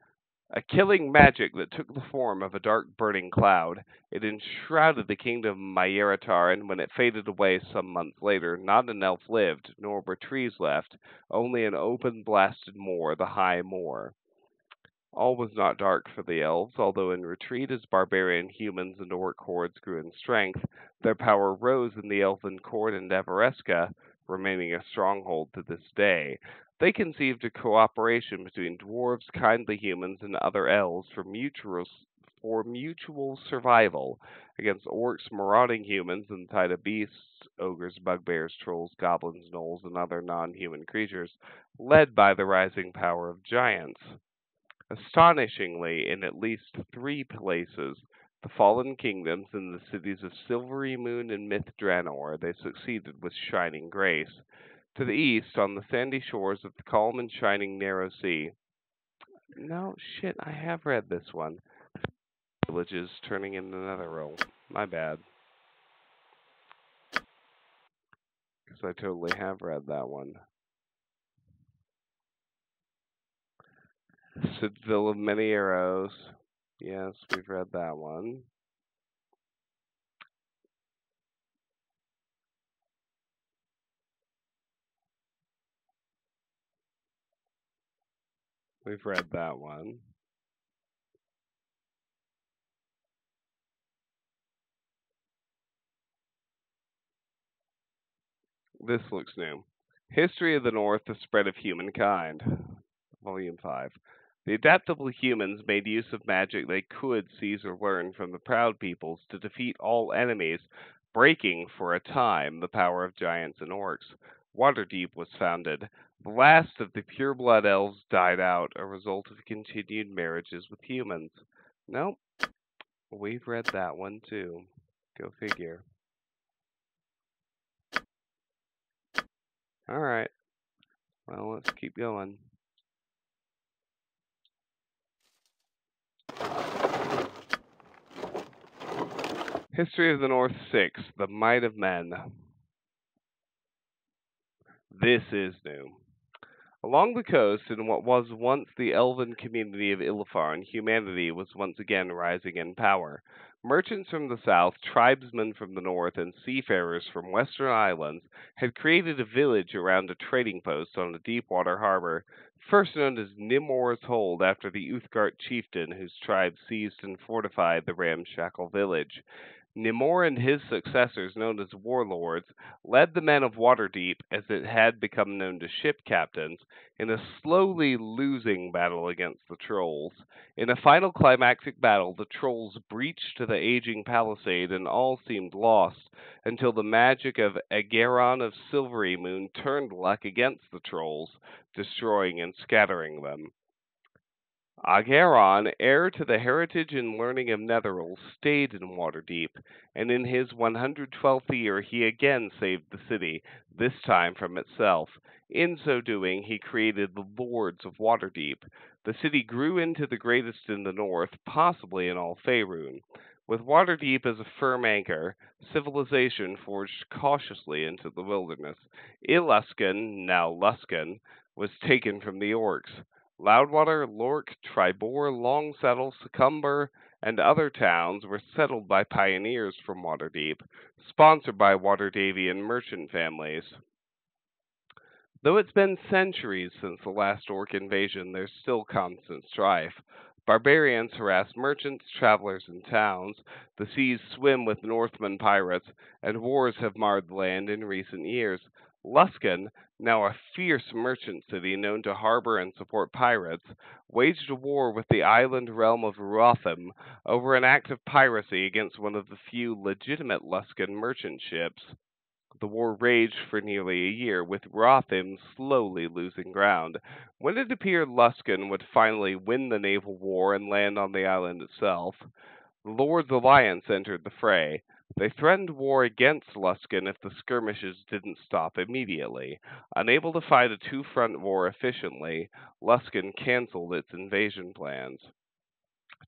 A killing magic that took the form of a dark burning cloud. It enshrouded the kingdom of Miyeritar, and when it faded away some months later, not an elf lived, nor were trees left, only an open blasted moor, the High Moor. All was not dark for the elves, although in retreat as barbarian humans and orc hordes grew in strength, their power rose in the elven court in Devereska, remaining a stronghold to this day. They conceived a cooperation between dwarves, kindly humans, and other elves for mutual for mutual survival against orcs, marauding humans, and tide of beasts, ogres, bugbears, trolls, goblins, gnolls, and other non-human creatures, led by the rising power of giants. Astonishingly, in at least three places, the fallen kingdoms in the cities of Silvery Moon and Myth Drannor, they succeeded with shining grace. To the east, on the sandy shores of the calm and shining narrow sea. No, shit, I have read this one villages turning in another role. My bad. Because I totally have read that one. Citadel of Many Arrows. Yes, we've read that one. We've read that one. This looks new. History of the North, The Spread of Humankind. Volume 5. The adaptable humans made use of magic they could seize or learn from the proud peoples to defeat all enemies, breaking for a time the power of giants and orcs. Waterdeep was founded. The last of the pure-blood elves died out, a result of continued marriages with humans. Nope. We've read that one too. Go figure. All right. Well, let's keep going. History of the North 6 The Might of Men. This is new. Along the coast, in what was once the elven community of Illefarn, humanity was once again rising in power. Merchants from the south, tribesmen from the north, and seafarers from western islands had created a village around a trading post on a deep water harbor, first known as Nimoar's Hold after the Uthgardt chieftain whose tribe seized and fortified the ramshackle village. Nimoar and his successors, known as warlords, led the men of Waterdeep, as it had become known to ship captains, in a slowly losing battle against the trolls. In a final climactic battle, the trolls breached the aging palisade and all seemed lost, until the magic of Ahghairon of Silvery Moon turned luck against the trolls, destroying and scattering them. Ahghairon, heir to the heritage and learning of Netheril, stayed in Waterdeep, and in his 112th year he again saved the city, this time from itself. In so doing, he created the Lords of Waterdeep. The city grew into the greatest in the north, possibly in all Faerun. With Waterdeep as a firm anchor, civilization forged cautiously into the wilderness. Iluskan, now Luskan, was taken from the orcs. Loudwater, Llorkh, Triboar, Longsettle, Secomber, and other towns were settled by pioneers from Waterdeep, sponsored by Waterdhavian merchant families. Though it's been centuries since the last orc invasion, there's still constant strife. Barbarians harass merchants, travelers, and towns. The seas swim with Northmen pirates, and wars have marred the land in recent years. Luskan, now a fierce merchant city known to harbor and support pirates, waged a war with the island realm of Ruathym over an act of piracy against one of the few legitimate Luskan merchant ships. The war raged for nearly a year, with Ruathym slowly losing ground. When it appeared Luskan would finally win the naval war and land on the island itself, the Lord's Alliance entered the fray. They threatened war against Luskan if the skirmishes didn't stop immediately. Unable to fight a two front war efficiently, Luskan canceled its invasion plans.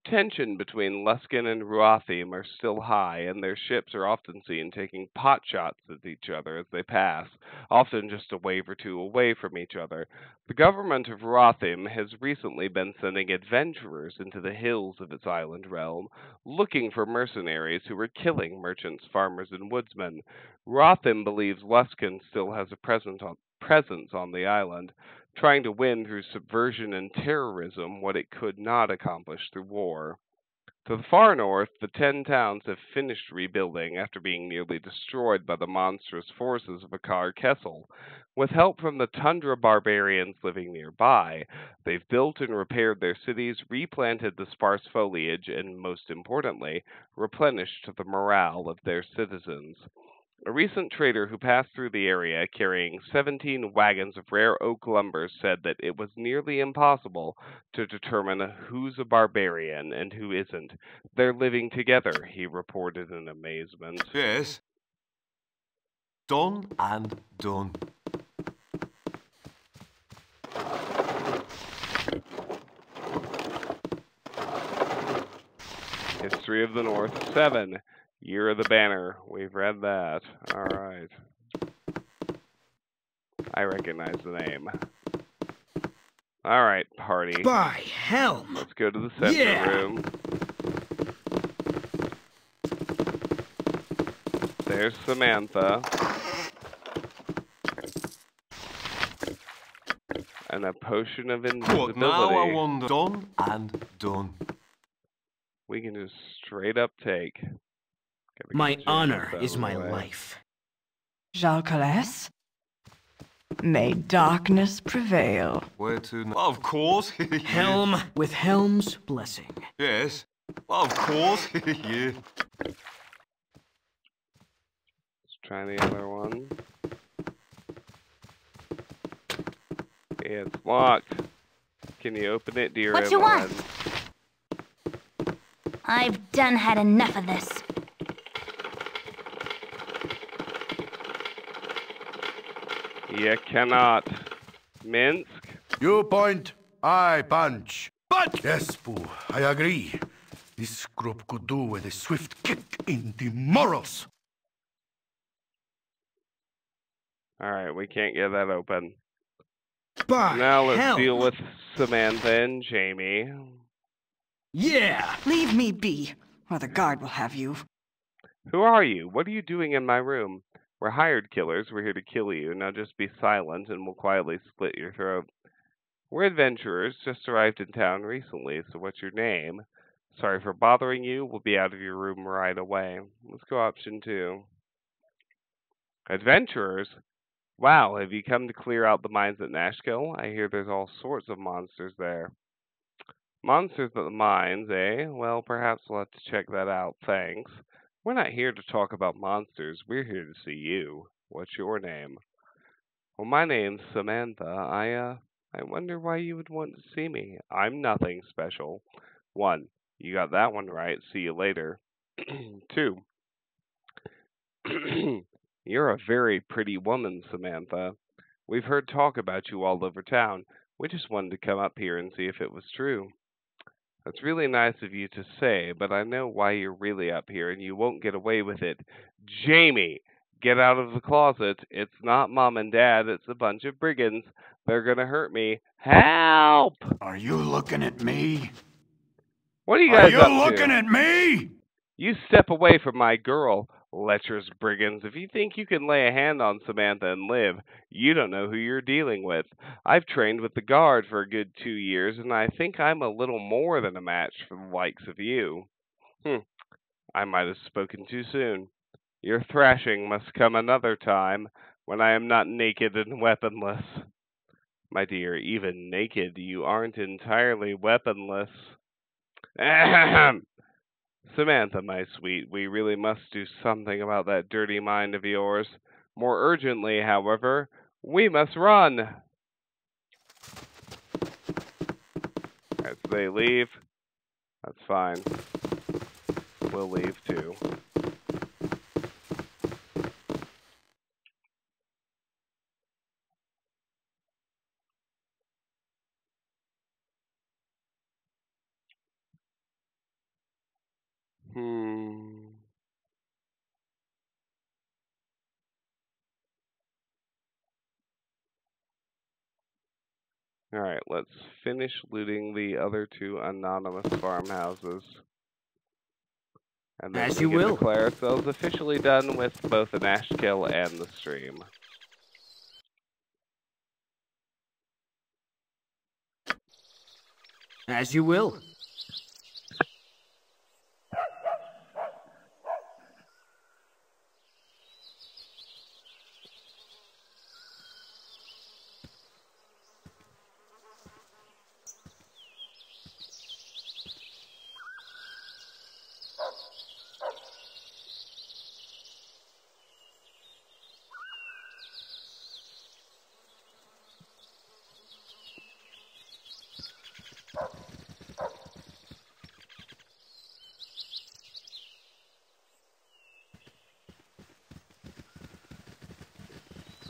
Tension between Luskan and Ruathym are still high, and their ships are often seen taking pot shots at each other as they pass, often just a wave or two away from each other. The government of Ruathym has recently been sending adventurers into the hills of its island realm, looking for mercenaries who are killing merchants, farmers, and woodsmen. Ruathym believes Luskan still has a presence on, presence on the island. Trying to win through subversion and terrorism what it could not accomplish through war. To the far north, the ten towns have finished rebuilding after being nearly destroyed by the monstrous forces of Akar Kessel. With help from the tundra barbarians living nearby, they've built and repaired their cities, replanted the sparse foliage, and most importantly, replenished the morale of their citizens. A recent trader who passed through the area carrying 17 wagons of rare oak lumber said that it was nearly impossible to determine who's a barbarian and who isn't. They're living together, he reported in amazement. Yes. Done and done. History of the North 7. Year of the Banner. We've read that. Alright. I recognize the name. Alright, party. By Helm! Let's go to the center Yeah. room. There's Samantha. And a potion of invisibility. What now I want done and done. We can just straight up take. Gotta My honor is my way. life. Jalcales? May darkness prevail. Where to now? Of course. yeah. Helm with Helm's blessing. Yes. Of course. yeah. Let's try the other one. It's locked. Can you open it, dear What you want? I've done had enough of this. You cannot. Minsc? You point, I punch. But yes, Boo, I agree. This group could do with a swift kick in the morals. Alright, we can't get that open. By now let's Helm. deal with Samantha and Jamie. Yeah! Leave me be, or the guard will have you. Who are you? What are you doing in my room? We're hired killers. We're here to kill you. Now just be silent and we'll quietly split your throat. We're adventurers, just arrived in town recently, so what's your name? Sorry for bothering you. We'll be out of your room right away. Let's go option two. Adventurers? Wow, have you come to clear out the mines at Nashkel? I hear there's all sorts of monsters there. Monsters at the mines, eh? Well, perhaps we'll have to check that out. Thanks. We're not here to talk about monsters. We're here to see you. What's your name? Well, my name's Samantha. I, uh, I wonder why you would want to see me. I'm nothing special. One, you got that one right. See you later. Two, you're a very pretty woman, Samantha. We've heard talk about you all over town. We just wanted to come up here and see if it was true. That's really nice of you to say, but I know why you're really up here and you won't get away with it. Jamie, get out of the closet. It's not mom and dad, it's a bunch of brigands. They're gonna hurt me. Help! Are you looking at me? What are you guys Are you looking to? at me? You step away from my girl, lecherous brigands. If you think you can lay a hand on Samantha and live, you don't know who you're dealing with. I've trained with the guard for a good two years, and I think I'm a little more than a match for the likes of you. Hm, I might have spoken too soon. Your thrashing must come another time, when I am not naked and weaponless. My dear, even naked, you aren't entirely weaponless. Ahem. Samantha, my sweet, we really must do something about that dirty mind of yours. More urgently, however, we must run. As they leave, that's fine. We'll leave too. Alright, let's finish looting the other two anonymous farmhouses. And then As you will. declare ourselves officially done with both the Nashkel and the stream. As you will.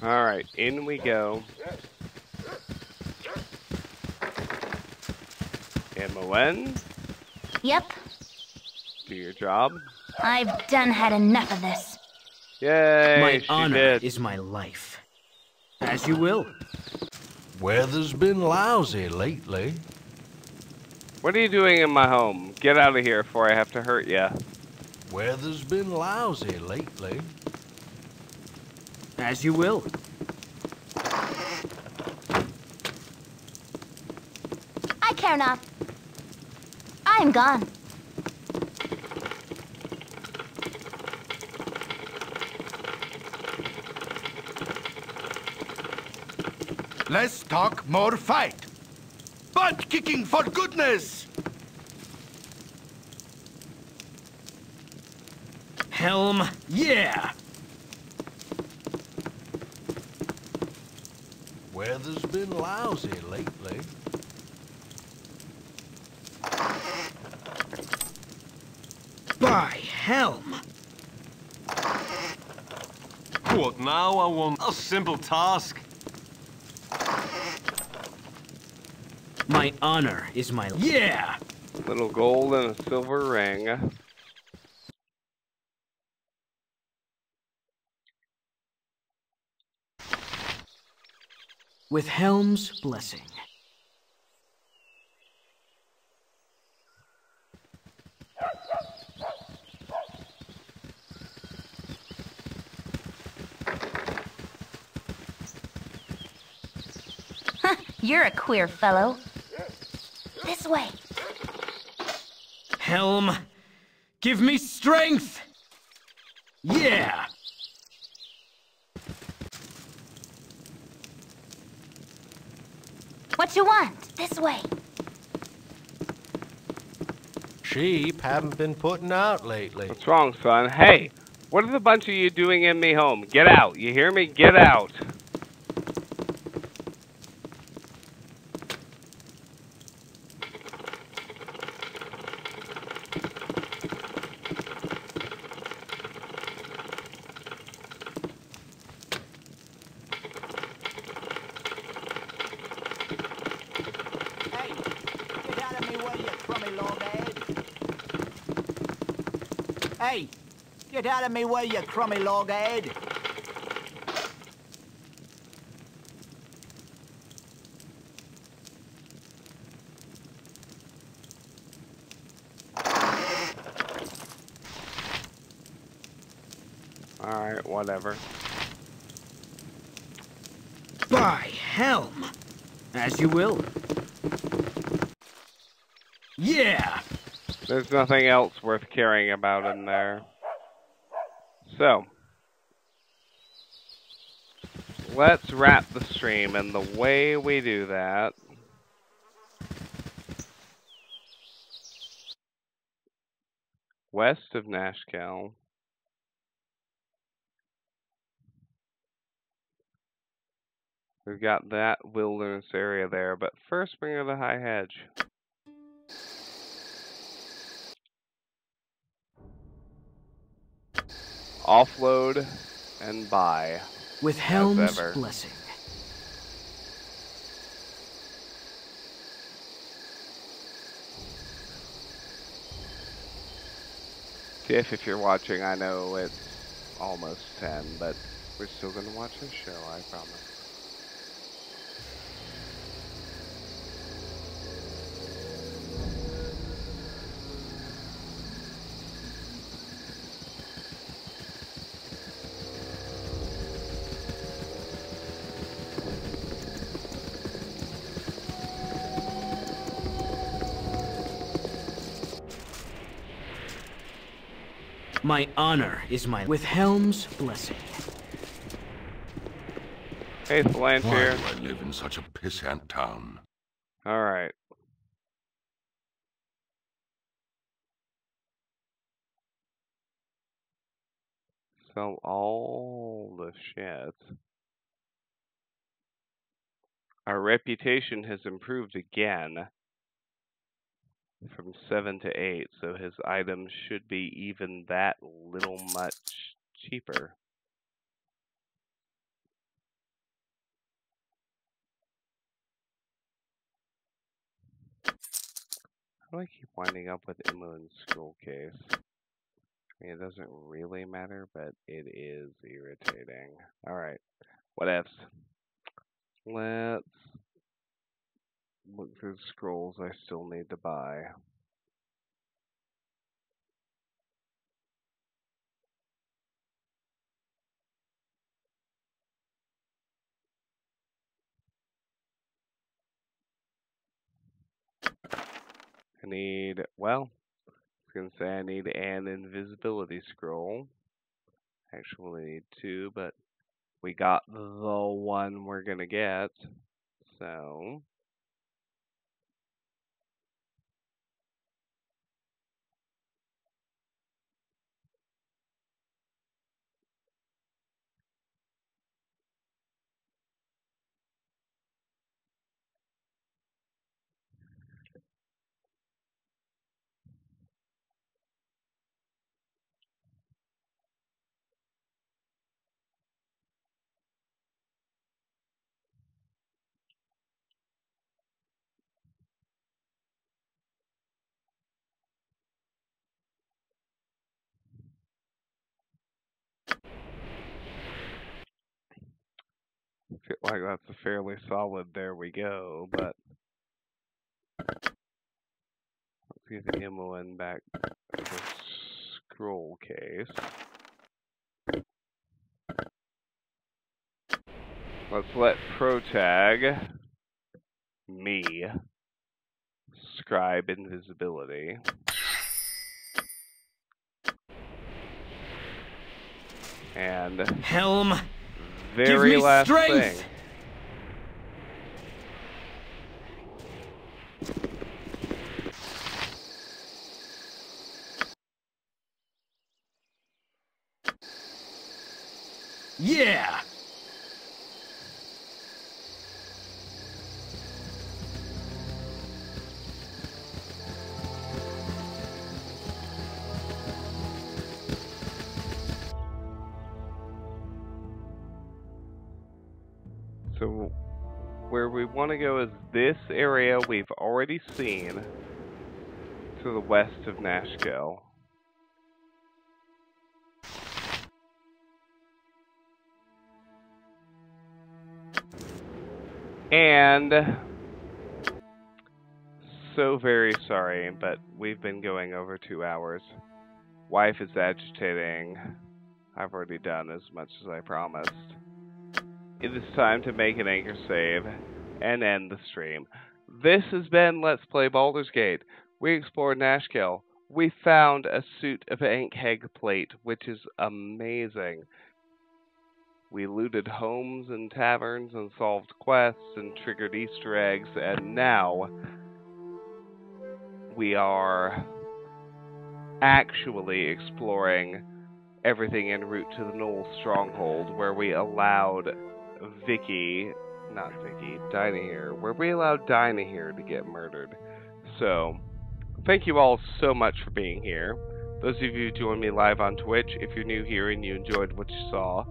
All right, in we go. M-O-N, Yep, do your job. I've done had enough of this. Yay, my she honor did. is my life. As you will. Weather's been lousy lately. What are you doing in my home? Get out of here before I have to hurt you. Weather's been lousy lately. As you will. I care not. I am gone. Less talk, more fight. Butt kicking for goodness! Helm, yeah! Weather's been lousy lately. By helm! What now? I want a simple task. My honor is my yeah. Little gold and a silver ring. With Helm's blessing. You're a queer fellow. This way. Helm, give me strength. Yeah. What you want? This way. Sheep haven't been putting out lately. What's wrong, son? Hey, what are the bunch of you doing in me home? Get out. You hear me? Get out. Hey, get out of me way, you crummy loghead. Hey, get out of me way, you crummy loghead. Alright, whatever. By helm. As you will. Yeah. There's nothing else worth caring about in there. So, let's wrap the stream, and the way we do that west of Nashkel. We've got that wilderness area there, but first bring her the high hedge. Offload and buy. With Helm's ever. blessing. Tiff, if you're watching, I know it's almost 10, but we're still going to watch this show, I promise. My honor is my with Helm's blessing. Hey, Why Thalantyr. do I live in such a pissant town? All right. Sell all the shit. Our reputation has improved again from 7 to 8, so his items should be even that little much cheaper. How do I keep winding up with Imoen's scroll case? I mean, it doesn't really matter, but it is irritating. Alright, what ifs? Let's look through the scrolls I still need to buy. I need, well, I was going to say I need an invisibility scroll. Actually, need two, but we got the one we're going to get. So, feel like that's a fairly solid there we go, but let's get the Imoen back to the scroll case. Let's let Protag, me, scribe invisibility. And Helm, very give me last strength. thing. This area we've already seen to the west of Nashkel. And so very sorry, but we've been going over two hours. Wife is agitating. I've already done as much as I promised. It is time to make an anchor save and end the stream. This has been Let's Play Baldur's Gate. We explored Nashkel. We found a suit of Ankheg plate, which is amazing. We looted homes and taverns and solved quests and triggered Easter eggs, and now we are actually exploring everything en route to the Gnoll Stronghold, where we allowed Vicky, not Vicky, Dynaheir, where we allowed Dynaheir to get murdered. So, thank you all so much for being here. Those of you who joined me live on Twitch, if you're new here and you enjoyed what you saw,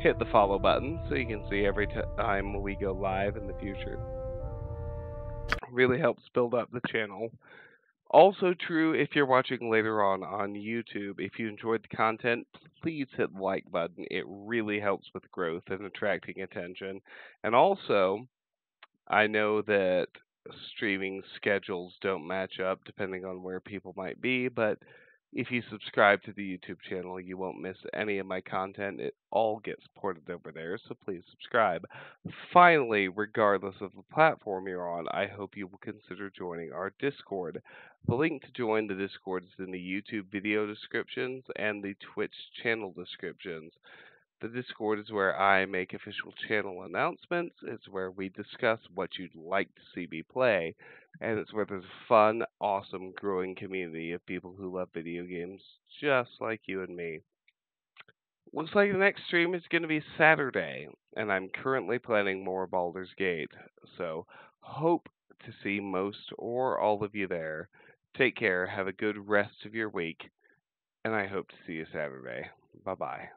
hit the follow button so you can see every time we go live in the future. Really helps build up the channel. Also true if you're watching later on on YouTube. If you enjoyed the content, please hit the like button. It really helps with growth and attracting attention. And also, I know that streaming schedules don't match up depending on where people might be, but If you subscribe to the YouTube channel, you won't miss any of my content. It all gets ported over there, so please subscribe. Finally, regardless of the platform you're on, I hope you will consider joining our Discord. The link to join the Discord is in the YouTube video descriptions and the Twitch channel descriptions. The Discord is where I make official channel announcements. It's where we discuss what you'd like to see me play. And it's where there's a fun, awesome, growing community of people who love video games just like you and me. Looks like the next stream is going to be Saturday, and I'm currently planning more Baldur's Gate. So, hope to see most or all of you there. Take care, have a good rest of your week, and I hope to see you Saturday. Bye bye.